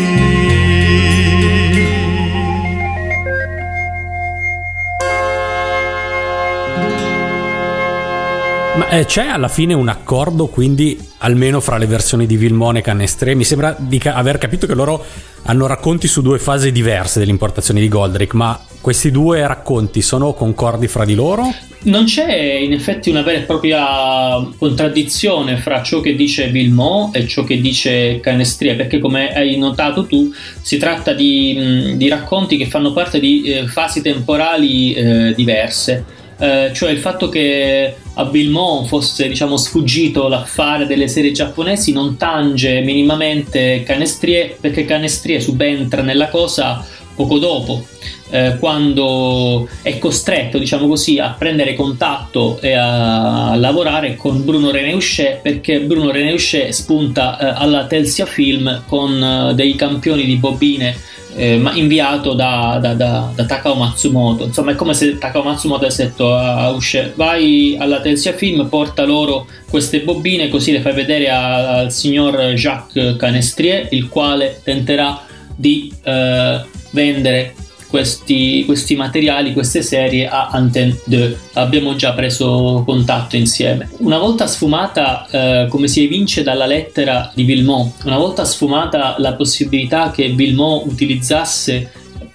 Eh, c'è alla fine un accordo, quindi almeno fra le versioni di Vilmone e Canestre? Mi sembra di ca- aver capito che loro hanno racconti su due fasi diverse dell'importazione di Goldrick, ma questi due racconti sono concordi fra di loro? Non c'è in effetti una vera e propria contraddizione fra ciò che dice Vilmont e ciò che dice Canestria, perché come hai notato tu si tratta di, di racconti che fanno parte di eh, fasi temporali eh, diverse. eh, cioè il fatto che a Villemont fosse diciamo, sfuggito l'affare delle serie giapponesi non tange minimamente Canestrie perché Canestrie subentra nella cosa poco dopo, eh, quando è costretto, diciamo così, a prendere contatto e a, lavorare con Bruno René perché Bruno René spunta eh, alla Telsia Film con eh, dei campioni di bobine eh, inviato da, da, da, da, Takao Matsumoto. Insomma, è come se Takao Matsumoto avesse detto a Ushe: vai alla Telsia Film, porta loro queste bobine, così le fai vedere a, al signor Jacques Canestrier, il quale tenterà di eh, vendere questi, questi, materiali, queste serie a Antenne 2. Abbiamo già preso contatto insieme. Una volta sfumata, eh, come si evince dalla lettera di Villemont, una volta sfumata la possibilità che Villemont utilizzasse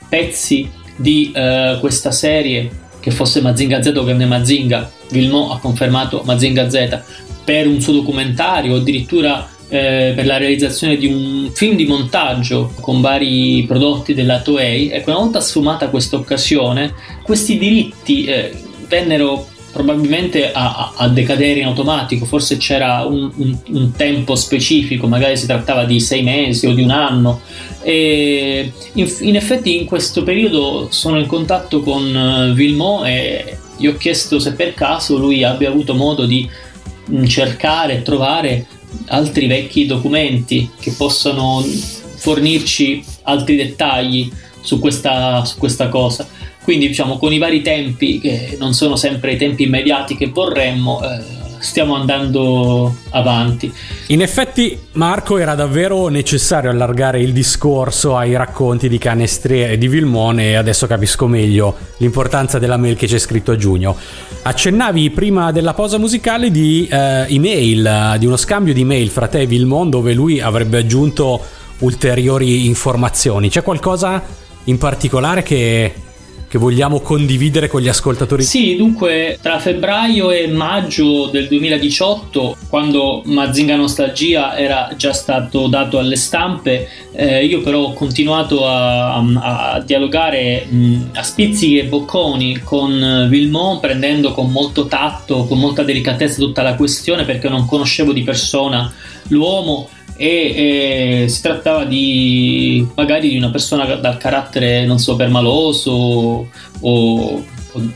pezzi di eh, questa serie, che fosse Mazinga Z o Grande Mazinga, Villemont ha confermato Mazinga Z, per un suo documentario addirittura eh, per la realizzazione di un film di montaggio con vari prodotti della Toei. Ecco, una volta sfumata questa occasione, questi diritti eh, vennero probabilmente a, a, decadere in automatico, forse c'era un, un, un, tempo specifico, magari si trattava di sei mesi o di un anno. E in, in effetti in questo periodo sono in contatto con uh, Villemot e gli ho chiesto se per caso lui abbia avuto modo di mm, cercare e trovare altri vecchi documenti che possono fornirci altri dettagli su questa, su questa cosa. Quindi diciamo con i vari tempi, che non sono sempre i tempi immediati che vorremmo, eh, stiamo andando avanti. In effetti, Marco, era davvero necessario allargare il discorso ai racconti di Canestri e di Vilmone e adesso capisco meglio l'importanza della mail che c'è scritto a giugno. Accennavi prima della pausa musicale di eh, email, di uno scambio di email fra te e Vilmon dove lui avrebbe aggiunto ulteriori informazioni. C'è qualcosa in particolare che che vogliamo condividere con gli ascoltatori? Sì, dunque tra febbraio e maggio del 2018, quando Mazinga Nostalgia era già stato dato alle stampe, eh, io però ho continuato a, a, a dialogare mh, a spizzichi e bocconi con Vilmont, prendendo con molto tatto, con molta delicatezza tutta la questione perché non conoscevo di persona l'uomo e, e, si trattava di magari di una persona dal carattere non so permaloso o, o,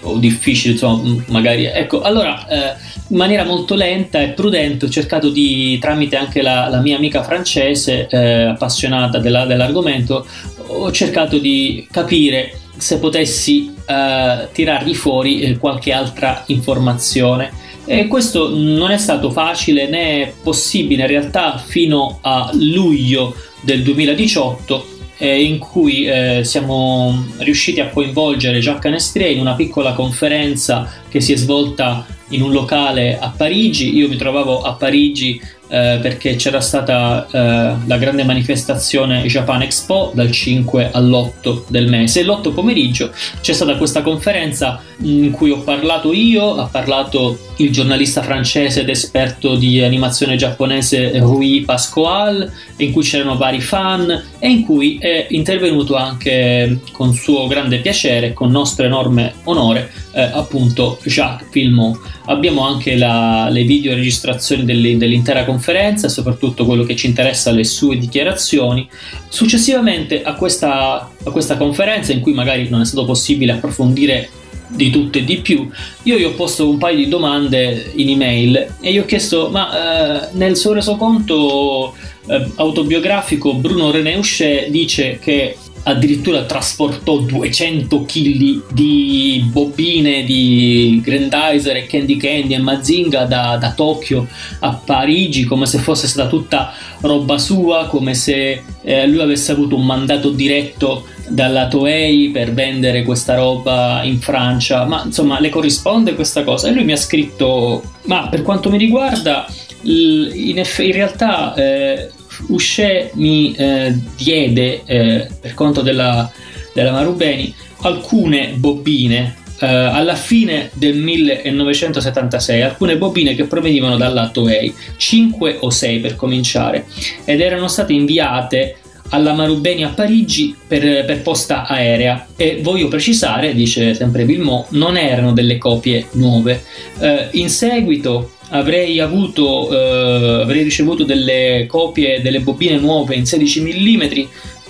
o difficile insomma magari. Ecco allora eh, in maniera molto lenta e prudente ho cercato di tramite anche la, la mia amica francese eh, appassionata della, dell'argomento ho cercato di capire se potessi eh, tirargli fuori eh, qualche altra informazione e questo non è stato facile né possibile in realtà fino a luglio del 2018 eh, in cui eh, siamo riusciti a coinvolgere Jacques Canestria in una piccola conferenza che si è svolta in un locale a Parigi. Io mi trovavo a Parigi eh, perché c'era stata eh, la grande manifestazione Japan Expo dal 5 all'8 del mese e l'8 pomeriggio c'è stata questa conferenza in cui ho parlato io, ha parlato il giornalista francese ed esperto di animazione giapponese Rui Pasquale, in cui c'erano vari fan e in cui è intervenuto anche con suo grande piacere, con nostro enorme onore, eh, appunto Jacques Villemot. Abbiamo anche la, le videoregistrazioni dell'intera conferenza, soprattutto quello che ci interessa, le sue dichiarazioni. Successivamente a questa, a questa conferenza, in cui magari non è stato possibile approfondire di tutto e di più, io gli ho posto un paio di domande in email e gli ho chiesto, ma eh, nel suo resoconto eh, autobiografico Bruno Reneusce dice che addirittura trasportò 200 kg di bobine di Grandizer e Candy Candy e Mazinga da, da, Tokyo a Parigi come se fosse stata tutta roba sua, come se eh, lui avesse avuto un mandato diretto dalla Toei per vendere questa roba in Francia, ma insomma le corrisponde questa cosa? E lui mi ha scritto, ma per quanto mi riguarda, in, eff- in realtà eh, Usce mi eh, diede, eh, per conto della, della Marubeni, alcune bobine Uh, alla fine del 1976 alcune bobine che provenivano dalla Toei, 5 o 6 per cominciare, ed erano state inviate alla Marubeni a Parigi per, per, posta aerea e voglio precisare, dice sempre Vilmot, non erano delle copie nuove. Eh, in seguito avrei avuto eh, avrei ricevuto delle copie delle bobine nuove in 16 mm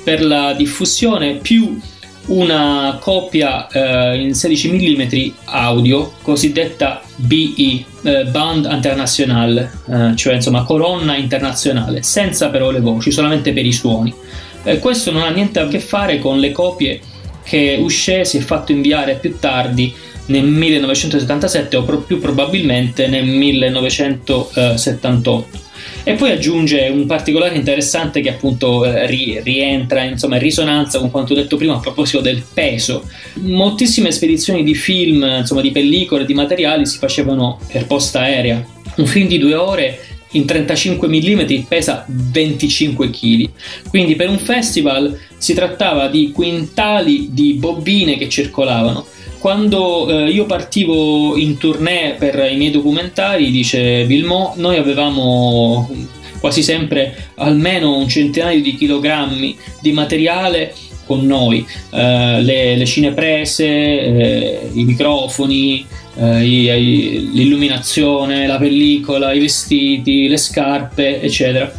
per la diffusione più una copia eh, in 16 mm audio cosiddetta BE eh, Band International eh, cioè insomma colonna internazionale senza però le voci solamente per i suoni. Eh, questo non ha niente a che fare con le copie che Usce si è fatto inviare più tardi nel 1977 o più probabilmente nel 1978. E poi aggiunge un particolare interessante che appunto eh, ri- rientra insomma, in risonanza con quanto detto prima a proposito del peso. Moltissime spedizioni di film, insomma, di pellicole, di materiali si facevano per posta aerea. Un film di due ore in 35 mm pesa 25 kg. Quindi per un festival si trattava di quintali di bobine che circolavano. Quando eh, io partivo in tournée per i miei documentari, dice Vilmot, noi avevamo quasi sempre almeno un centinaio di chilogrammi di materiale con noi, eh, le, le cineprese, eh, i microfoni, eh, l'illuminazione, la pellicola, i vestiti, le scarpe, eccetera.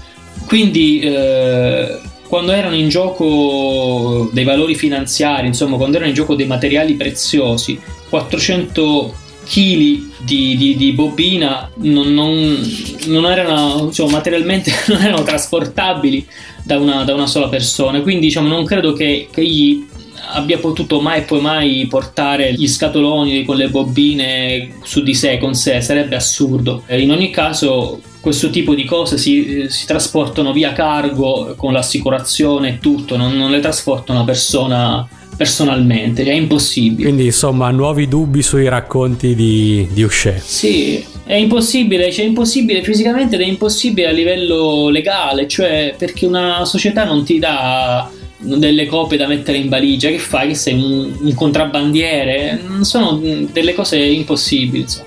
Quindi eh, quando erano in gioco dei valori finanziari, insomma, quando erano in gioco dei materiali preziosi, 400 kg di, di, di, bobina non, non, non erano diciamo, materialmente <laughs> non erano trasportabili da una, da una, sola persona. Quindi diciamo, non credo che, che egli abbia potuto mai e poi mai portare gli scatoloni con le bobine su di sé con sé sarebbe assurdo in ogni caso questo tipo di cose si, si, trasportano via cargo con l'assicurazione e tutto, non, non le trasporta una persona personalmente, è impossibile. Quindi insomma nuovi dubbi sui racconti di, di Ushe. Sì, è impossibile, cioè è impossibile fisicamente ed è impossibile a livello legale, cioè perché una società non ti dà delle copie da mettere in valigia, che fai? Che sei un, un contrabbandiere? Sono delle cose impossibili, insomma.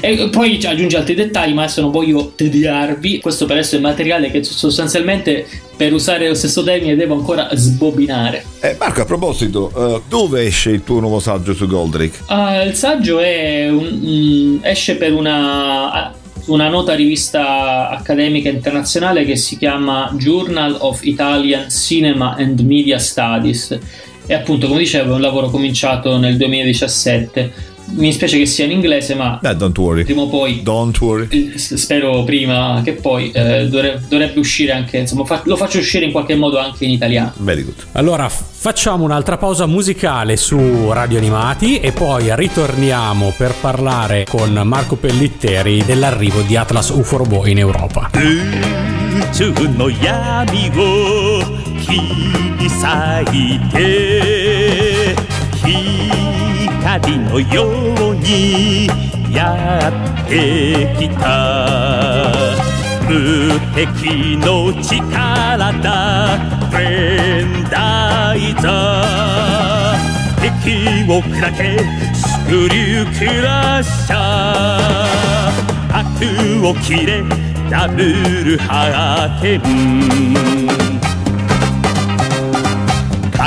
E poi aggiunge altri dettagli, ma adesso non voglio tediarvi. Questo per essere materiale che sostanzialmente, per usare lo stesso termine, devo ancora sbobinare. Eh, Marco, a proposito, uh, dove esce il tuo nuovo saggio su Goldrick? Uh, il saggio un, um, esce per una una nota rivista accademica internazionale che si chiama Journal of Italian Cinema and Media Studies. E appunto come dicevo è un lavoro cominciato nel 2017 mi spiace che sia in inglese, ma eh, don't worry. prima o poi, don't worry. spero prima che poi eh, dovrebbe, dovrebbe, uscire anche, insomma, fa, lo faccio uscire in qualche modo anche in italiano. Very good. Allora facciamo un'altra pausa musicale su Radio Animati e poi ritorniamo per parlare con Marco Pellitteri dell'arrivo di Atlas UFO Robot in Europa. 光のようにやってきた。無敵の力だ。フレンダイザー。敵を砕けスクリュークラッシャー。悪を切れダブルハーテン。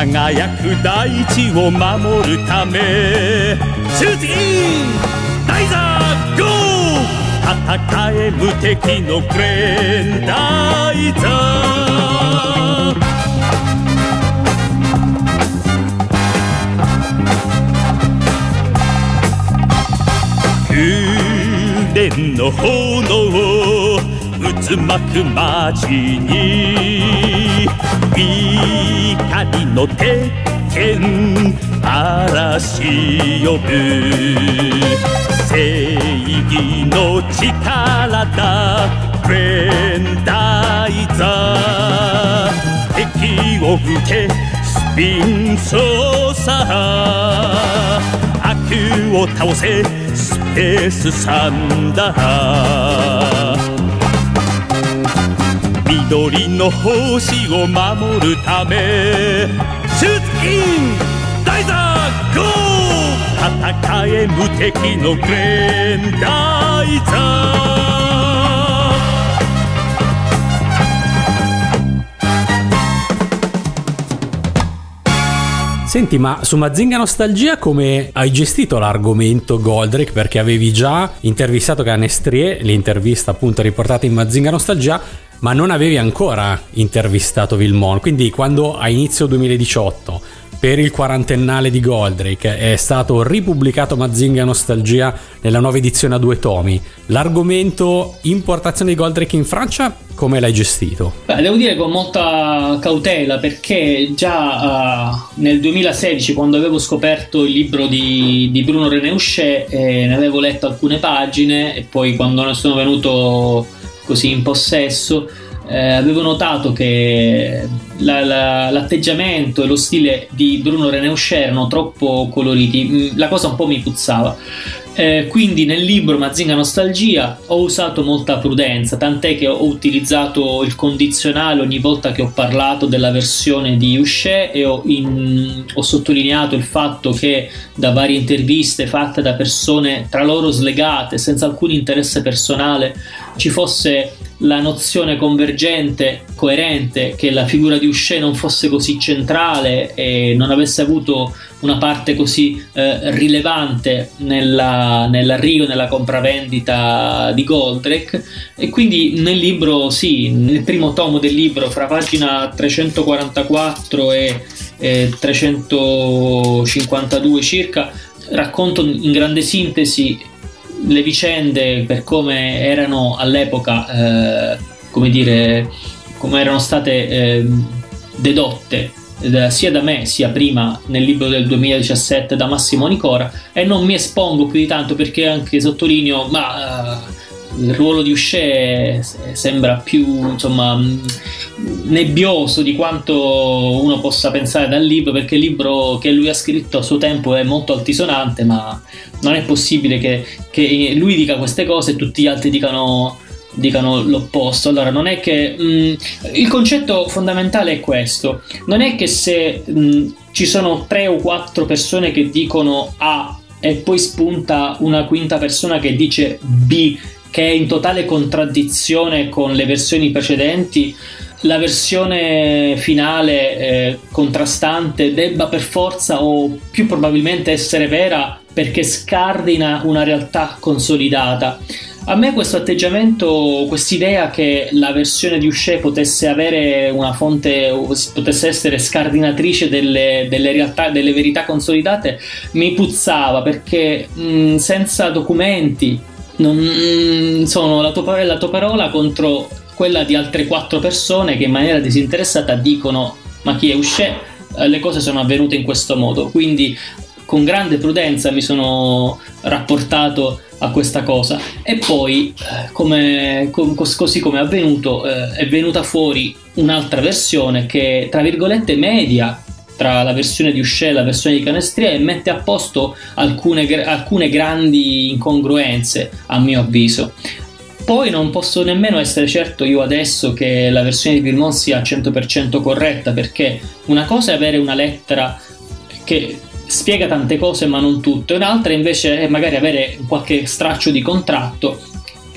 輝く大地を守るため。シューティンダイザーゴー！戦え無敵のグレンダイザー空伝の炎を渦巻く街に光の鉄拳嵐呼ぶ。正義の力だフレンダイザー敵を受けスピン操作。悪を倒せスペースサンダー。緑の星を守るためシューズインダイザーゴー戦え無敵のグレンダイザー Senti, ma su Mazinga Nostalgia come hai gestito l'argomento Goldrake? Perché avevi già intervistato Canestrie, l'intervista appunto riportata in Mazinga Nostalgia, ma non avevi ancora intervistato Vilmon. Quindi quando a inizio 2018 per il quarantennale di Goldrake è stato ripubblicato Mazinga Nostalgia nella nuova edizione a due tomi. L'argomento importazione di Goldrake in Francia come l'hai gestito? Beh, devo dire con molta cautela perché già uh, nel 2016 quando avevo scoperto il libro di, di Bruno René Houchet eh, ne avevo letto alcune pagine e poi quando ne sono venuto così in possesso eh, avevo notato che la, la, l'atteggiamento e lo stile di Bruno René erano troppo coloriti, mm, la cosa un po' mi puzzava. Eh, quindi nel libro Mazinga Nostalgia ho usato molta prudenza, tant'è che ho utilizzato il condizionale ogni volta che ho parlato della versione di Houchet e ho, in, ho sottolineato il fatto che da varie interviste fatte da persone tra loro slegate, senza alcun interesse personale, ci fosse la nozione convergente, coerente, che la figura di Houchet non fosse così centrale e non avesse avuto una parte così eh, rilevante nella, nell'arrivo, nella compravendita di Goldrake. E quindi nel libro, sì, nel primo tomo del libro, fra pagina 344 e, e 352 circa, racconto in grande sintesi le vicende per come erano all'epoca, eh, come dire, come erano state eh, dedotte sia da me sia prima nel libro del 2017 da Massimo Nicora e non mi espongo più di tanto perché anche sottolineo ma uh, il ruolo di Uscè sembra più insomma nebbioso di quanto uno possa pensare dal libro perché il libro che lui ha scritto a suo tempo è molto altisonante ma non è possibile che, che lui dica queste cose e tutti gli altri dicano dicano l'opposto. Allora, non è che mh, mm, il concetto fondamentale è questo: non è che se mh, mm, ci sono tre o quattro persone che dicono A e poi spunta una quinta persona che dice B, che è in totale contraddizione con le versioni precedenti. La versione finale eh, contrastante debba per forza o più probabilmente essere vera perché scardina una realtà consolidata. A me questo atteggiamento, quest'idea che la versione di Ushe potesse avere una fonte, potesse essere scardinatrice delle, delle realtà, delle verità consolidate, mi puzzava perché mh, senza documenti non, mh, sono la tua, la tua parola contro quella di altre quattro persone che in maniera disinteressata dicono ma chi è Ushe? Eh, le cose sono avvenute in questo modo. Quindi con grande prudenza mi sono rapportato a questa cosa. E poi eh, come, com, così come è avvenuto eh, è venuta fuori un'altra versione che tra virgolette media tra la versione di Uscè e la versione di Canestria e mette a posto alcune, alcune grandi incongruenze a mio avviso. Poi non posso nemmeno essere certo io adesso che la versione di Vilmont sia al 100% corretta perché una cosa è avere una lettera che spiega tante cose ma non tutto, e un'altra invece è magari avere qualche straccio di contratto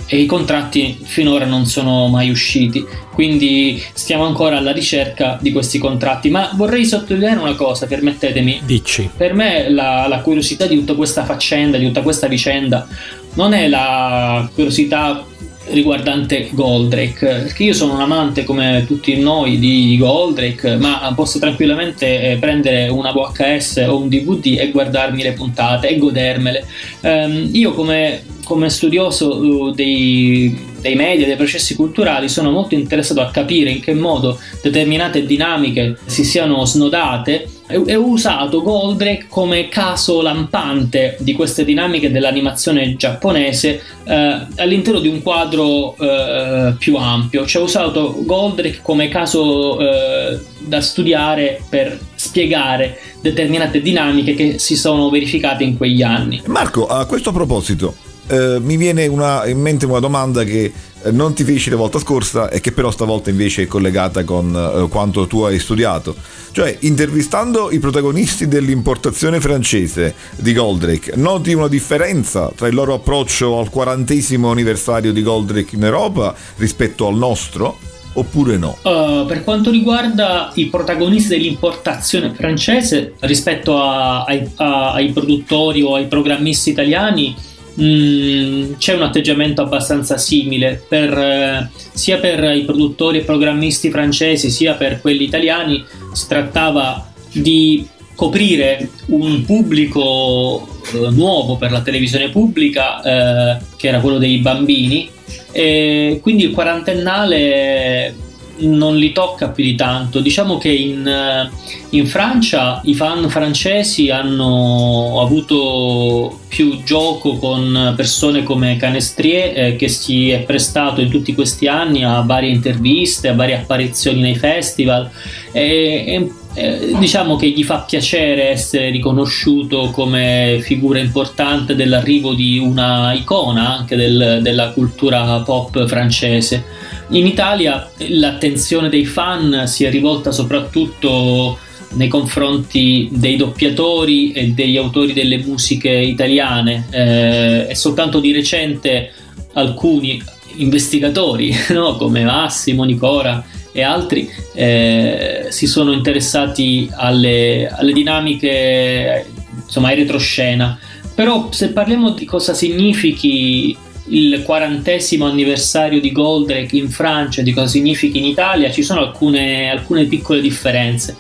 e i contratti finora non sono mai usciti, quindi stiamo ancora alla ricerca di questi contratti. Ma vorrei sottolineare una cosa, permettetemi. Dici. Per me la, la curiosità di tutta questa faccenda, di tutta questa vicenda, non è la curiosità riguardante Goldrake, perché io sono un amante come tutti noi di Goldrake, ma posso tranquillamente eh, prendere una VHS o un DVD e guardarmi le puntate e godermele. Um, io come, come studioso uh, dei dei media, dei processi culturali, sono molto interessato a capire in che modo determinate dinamiche si siano snodate e ho usato Goldrake come caso lampante di queste dinamiche dell'animazione giapponese eh, all'interno di un quadro eh, più ampio. Cioè ho usato Goldrake come caso eh, da studiare per spiegare determinate dinamiche che si sono verificate in quegli anni. Marco, a questo proposito, eh, mi viene una, in mente una domanda che eh, non ti feci la volta scorsa e che però stavolta invece è collegata con uh, quanto tu hai studiato. Cioè, intervistando i protagonisti dell'importazione francese di Goldrake, noti una differenza tra il loro approccio al quarantesimo anniversario di Goldrake in Europa rispetto al nostro? oppure no? Uh, per quanto riguarda i protagonisti dell'importazione francese rispetto a, ai, a, ai produttori o ai programmisti italiani, Mm, c'è un atteggiamento abbastanza simile per, eh, sia per i produttori e programmisti francesi sia per quelli italiani. Si trattava di coprire un pubblico eh, nuovo per la televisione pubblica eh, che era quello dei bambini. E quindi il quarantennale non li tocca più di tanto. Diciamo che in, eh, in, Francia i fan francesi hanno avuto più gioco con persone come Canestrier eh, che si è prestato in tutti questi anni a varie interviste, a varie apparizioni nei festival e, e eh, diciamo che gli fa piacere essere riconosciuto come figura importante dell'arrivo di una icona anche del, della cultura pop francese. In Italia l'attenzione dei fan si è rivolta soprattutto nei confronti dei doppiatori e degli autori delle musiche italiane. Eh, è soltanto di recente alcuni investigatori, <laughs> no? come Massimo, Nicora e altri, eh, si sono interessati alle, alle dinamiche, insomma, ai retroscena. Però se parliamo di cosa significhi il quarantesimo anniversario di Goldrake in Francia, di cosa significa in Italia, ci sono alcune, alcune piccole differenze.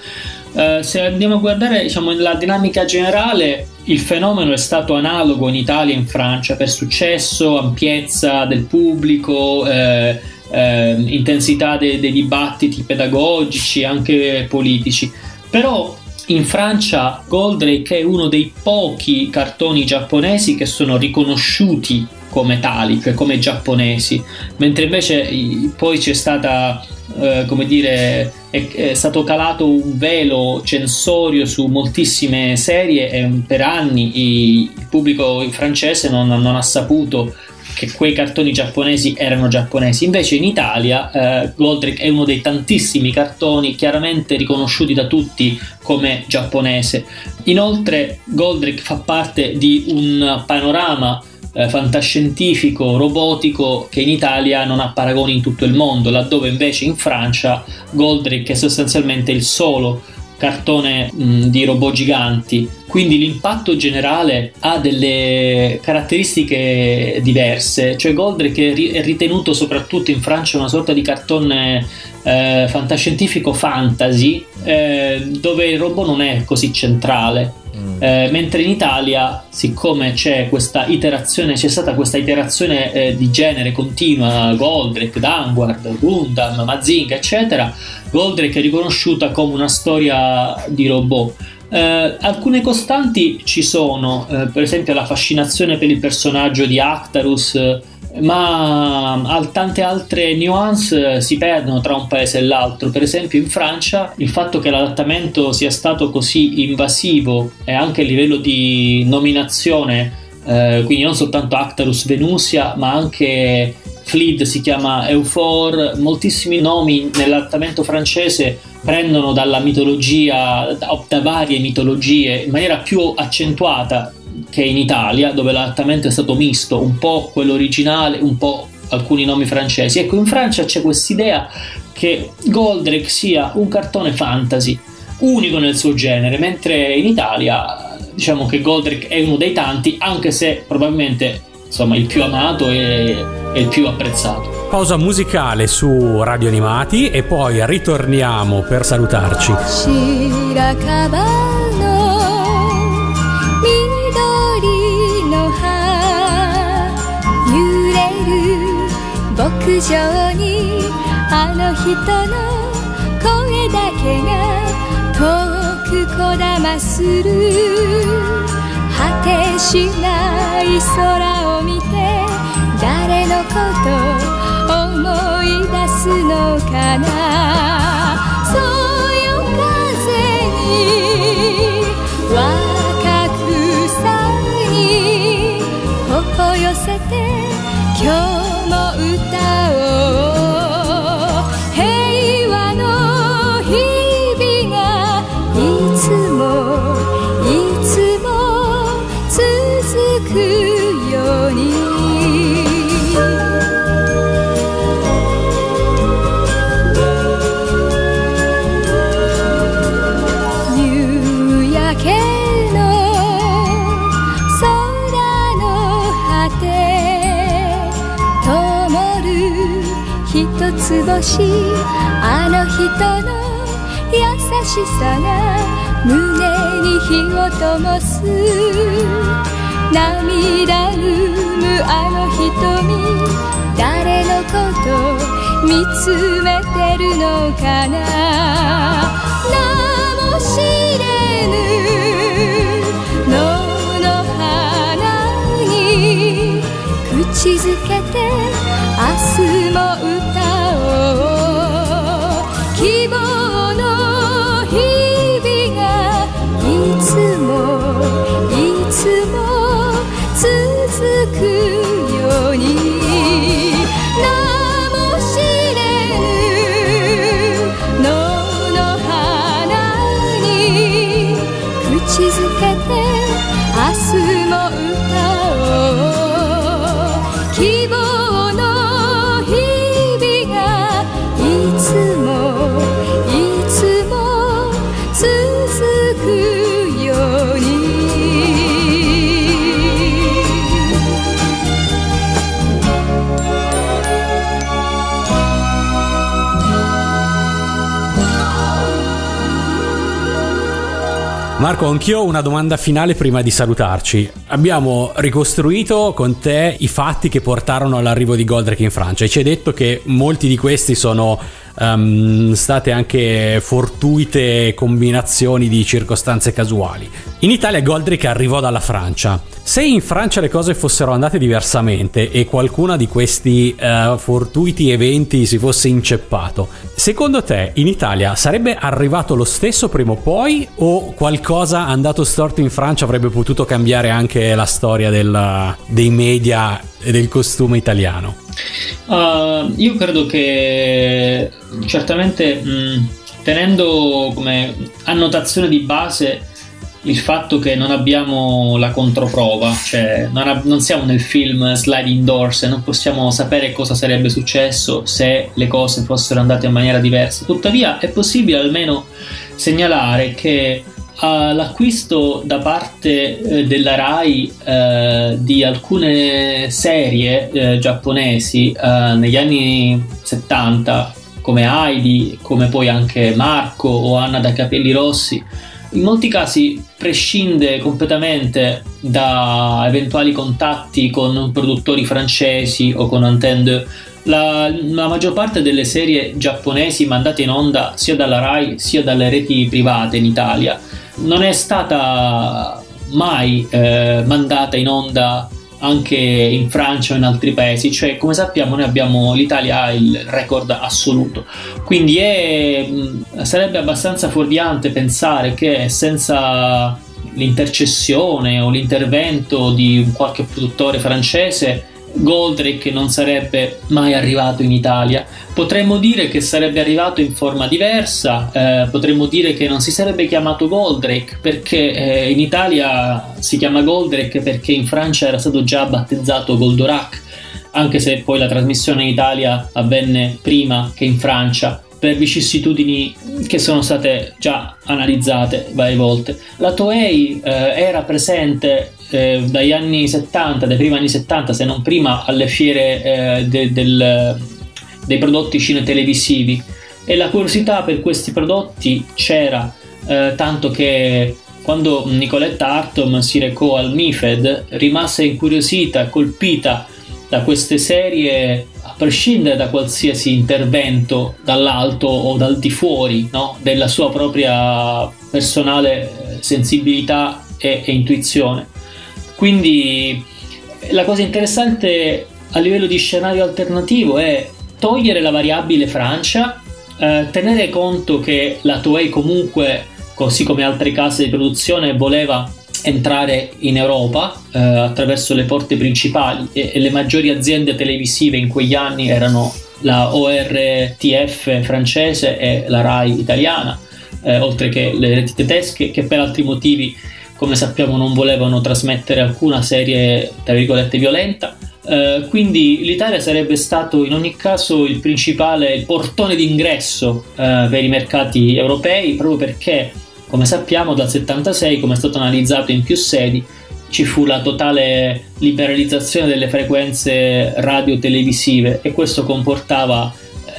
Uh, se andiamo a guardare diciamo, la dinamica generale, il fenomeno è stato analogo in Italia e in Francia per successo, ampiezza del pubblico, eh, eh, intensità dei, dei dibattiti pedagogici, anche politici. Però in Francia Goldrake è uno dei pochi cartoni giapponesi che sono riconosciuti come tali, cioè come giapponesi, mentre invece poi c'è stata, eh, come dire, è, è, stato calato un velo censorio su moltissime serie e per anni il pubblico francese non, non ha saputo che quei cartoni giapponesi erano giapponesi. Invece in Italia eh, Goldrake è uno dei tantissimi cartoni chiaramente riconosciuti da tutti come giapponese. Inoltre Goldrake fa parte di un panorama eh, fantascientifico robotico che in Italia non ha paragoni in tutto il mondo, laddove invece in Francia Goldrake è sostanzialmente il solo cartone mh, di robot giganti, quindi l'impatto generale ha delle caratteristiche diverse, cioè Goldrake è ritenuto soprattutto in Francia una sorta di cartone eh, fantascientifico fantasy, eh, dove il robot non è così centrale. Mm. Eh, mentre in Italia, siccome c'è questa iterazione, c'è stata questa iterazione eh, di genere continua, Goldrake, Danguard, Gundam, Mazinga, eccetera, Goldrake è riconosciuta come una storia di robot. Eh, alcune costanti ci sono, eh, per esempio la fascinazione per il personaggio di Actarus ma tante altre nuance si perdono tra un paese e l'altro. Per esempio in Francia il fatto che l'adattamento sia stato così invasivo e anche a livello di nominazione, eh, quindi non soltanto Actarus Venusia, ma anche Fleed si chiama Euphor, moltissimi nomi nell'adattamento francese prendono dalla mitologia, da, da varie mitologie in maniera più accentuata che in Italia, dove l'adattamento è stato misto, un po' quello originale, un po' alcuni nomi francesi. Ecco, in Francia c'è quest'idea che Goldrake sia un cartone fantasy unico nel suo genere, mentre in Italia diciamo che Goldrake è uno dei tanti, anche se probabilmente insomma il più amato e, e il più apprezzato. Pausa musicale su Radio Animati e poi ritorniamo per salutarci. 屋上にあの人の声だけが遠くこだまする。果てしない空を見て誰のこと思い出すのかな。そうよ風にしあの人の優しさが胸に火を灯す。涙ぐむあの瞳誰のこと見つめてるのかな。名も知れぬ野の花に口づけて明日も Marco, anch'io ho una domanda finale prima di salutarci. Abbiamo ricostruito con te i fatti che portarono all'arrivo di Goldrake in Francia e ci hai detto che molti di questi sono ehm, state anche fortuite combinazioni di circostanze casuali. In Italia Goldrake arrivò dalla Francia. Se in Francia le cose fossero andate diversamente e qualcuna di questi eh, fortuiti eventi si fosse inceppato, secondo te in Italia sarebbe arrivato lo stesso prima o poi o qualcosa andato storto in Francia avrebbe potuto cambiare anche la storia del- dei media e del costume italiano? Uh, io credo che certamente mh, tenendo come annotazione di base il fatto che non abbiamo la controprova, cioè non, ab- non siamo nel film Sliding Doors e non possiamo sapere cosa sarebbe successo se le cose fossero andate in maniera diversa. Tuttavia è possibile almeno segnalare che uh, l'acquisto da parte eh, della RAI eh, di alcune serie eh, giapponesi eh, negli anni 70 come Heidi, come poi anche Marco o Anna da capelli rossi in molti casi prescinde completamente da eventuali contatti con produttori francesi o con Antenne. La, la maggior parte delle serie giapponesi mandate in onda sia dalla RAI sia dalle reti private in Italia non è stata mai eh, mandata in onda anche in Francia o in altri paesi, cioè come sappiamo noi abbiamo l'Italia ha il record assoluto, quindi è, sarebbe abbastanza fuorviante pensare che senza l'intercessione o l'intervento di qualche produttore francese Goldrake non sarebbe mai arrivato in Italia. Potremmo dire che sarebbe arrivato in forma diversa, eh, potremmo dire che non si sarebbe chiamato Goldrake perché eh, in Italia si chiama Goldrake perché in Francia era stato già battezzato Goldorak, anche se poi la trasmissione in Italia avvenne prima che in Francia per vicissitudini che sono state già analizzate varie volte. La Toei eh, era presente eh, dagli anni 70, dai primi anni 70, se non prima, alle fiere eh, de- del- dei prodotti cinetelevisivi e la curiosità per questi prodotti c'era, eh, tanto che quando Nicoletta Artom si recò al MIFED rimase incuriosita colpita da queste serie a prescindere da qualsiasi intervento dall'alto o dal di fuori no? della sua propria personale eh, sensibilità e, e intuizione. Quindi la cosa interessante a livello di scenario alternativo è togliere la variabile Francia, eh, tenere conto che la Toei comunque, così come altre case di produzione, voleva entrare in Europa eh, attraverso le porte principali e, e le maggiori aziende televisive in quegli anni erano la ORTF francese e la RAI italiana, eh, oltre che le reti tedesche che per altri motivi come sappiamo non volevano trasmettere alcuna serie tra virgolette violenta Eh, quindi l'Italia sarebbe stato in ogni caso il principale portone d'ingresso eh, per i mercati europei proprio perché come sappiamo dal 76 come è stato analizzato in più sedi ci fu la totale liberalizzazione delle frequenze radio televisive e questo comportava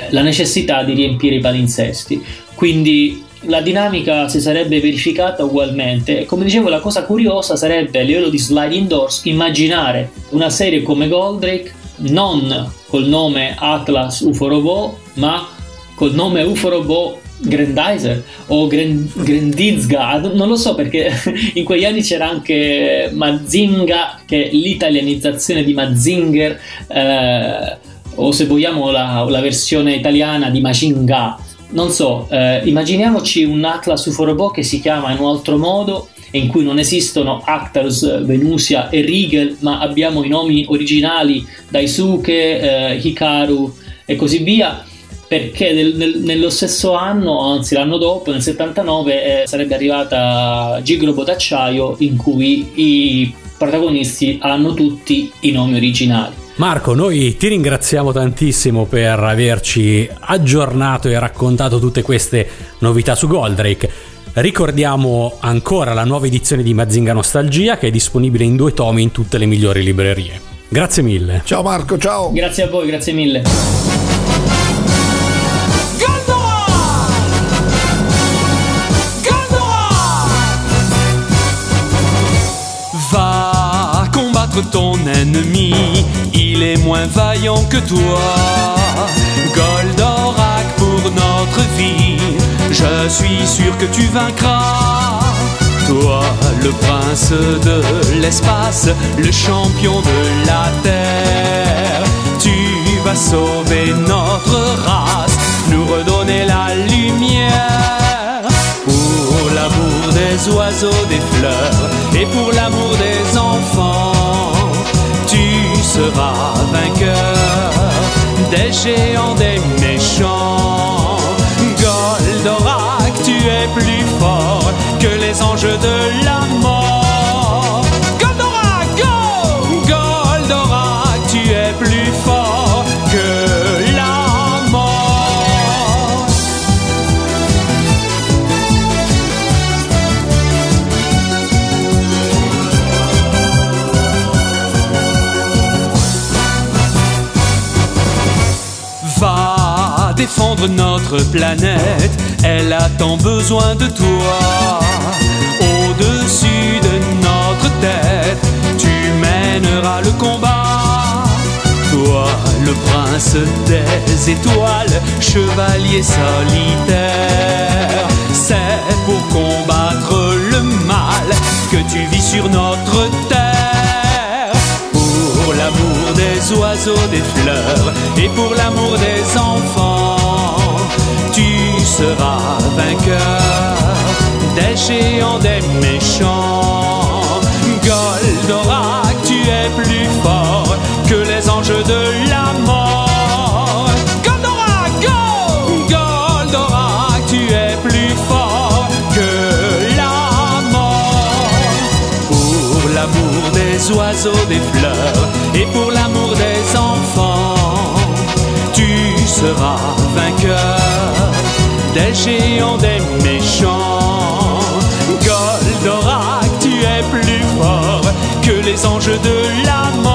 la necessità di riempire i palinsesti. Quindi la dinamica si sarebbe verificata ugualmente come dicevo la cosa curiosa sarebbe a livello di sliding doors immaginare una serie come Goldrake non col nome Atlas UFO Robot ma col nome UFO Robot Grandizer o Grand, non lo so perché <laughs> in quegli anni c'era anche Mazinga che è l'italianizzazione di Mazinger eh, o se vogliamo la, la, versione italiana di Mazinga. Non so, eh, immaginiamoci un Atlas UFO Robot che si chiama in un altro modo e in cui non esistono Actors, Venusia e Riegel, ma abbiamo i nomi originali Daisuke, eh, Hikaru e così via perché nel, nel, nello stesso anno, anzi l'anno dopo, nel 79, eh, sarebbe arrivata Gigrobo d'acciaio in cui i protagonisti hanno tutti i nomi originali. Marco, noi ti ringraziamo tantissimo per averci aggiornato e raccontato tutte queste novità su Goldrake. Ricordiamo ancora la nuova edizione di Mazinga Nostalgia che è disponibile in due tomi in tutte le migliori librerie. Grazie mille. Ciao Marco, ciao. Grazie a voi, grazie mille. ton ennemi, moins vaillant que toi. Goldorak pour notre vie, je suis sûr que tu vaincras. Toi, le prince de l'espace, le champion de la terre, tu vas sauver notre race, nous redonner la lumière. Pour l'amour des oiseaux, des fleurs, et pour l'amour des vainqueur des géants, des méchants. Goldorak, tu es plus fort que les anges de notre planète, elle a tant besoin de toi. Au-dessus de notre tête, tu mèneras le combat. Toi, le prince des étoiles, chevalier solitaire, c'est pour combattre le mal que tu vis sur notre terre. Pour l'amour des oiseaux, des fleurs, et pour l'amour des enfants sera vainqueur des géants, des méchants. Goldorak, tu es plus fort que les anges de la mort. Goldorak, go! Goldorak, tu es plus fort que la mort. Pour l'amour des oiseaux, des fleurs et pour l'amour des enfants, tu seras vainqueur des géants, des méchants. Goldorak, tu es plus fort que les anges de la mort.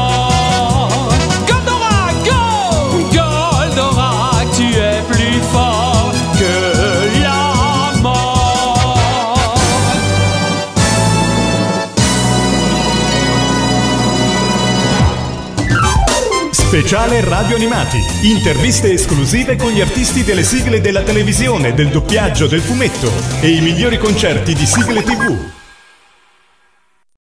Speciale Radio Animati. Interviste esclusive con gli artisti delle sigle della televisione, del doppiaggio, del fumetto e i migliori concerti di sigle TV.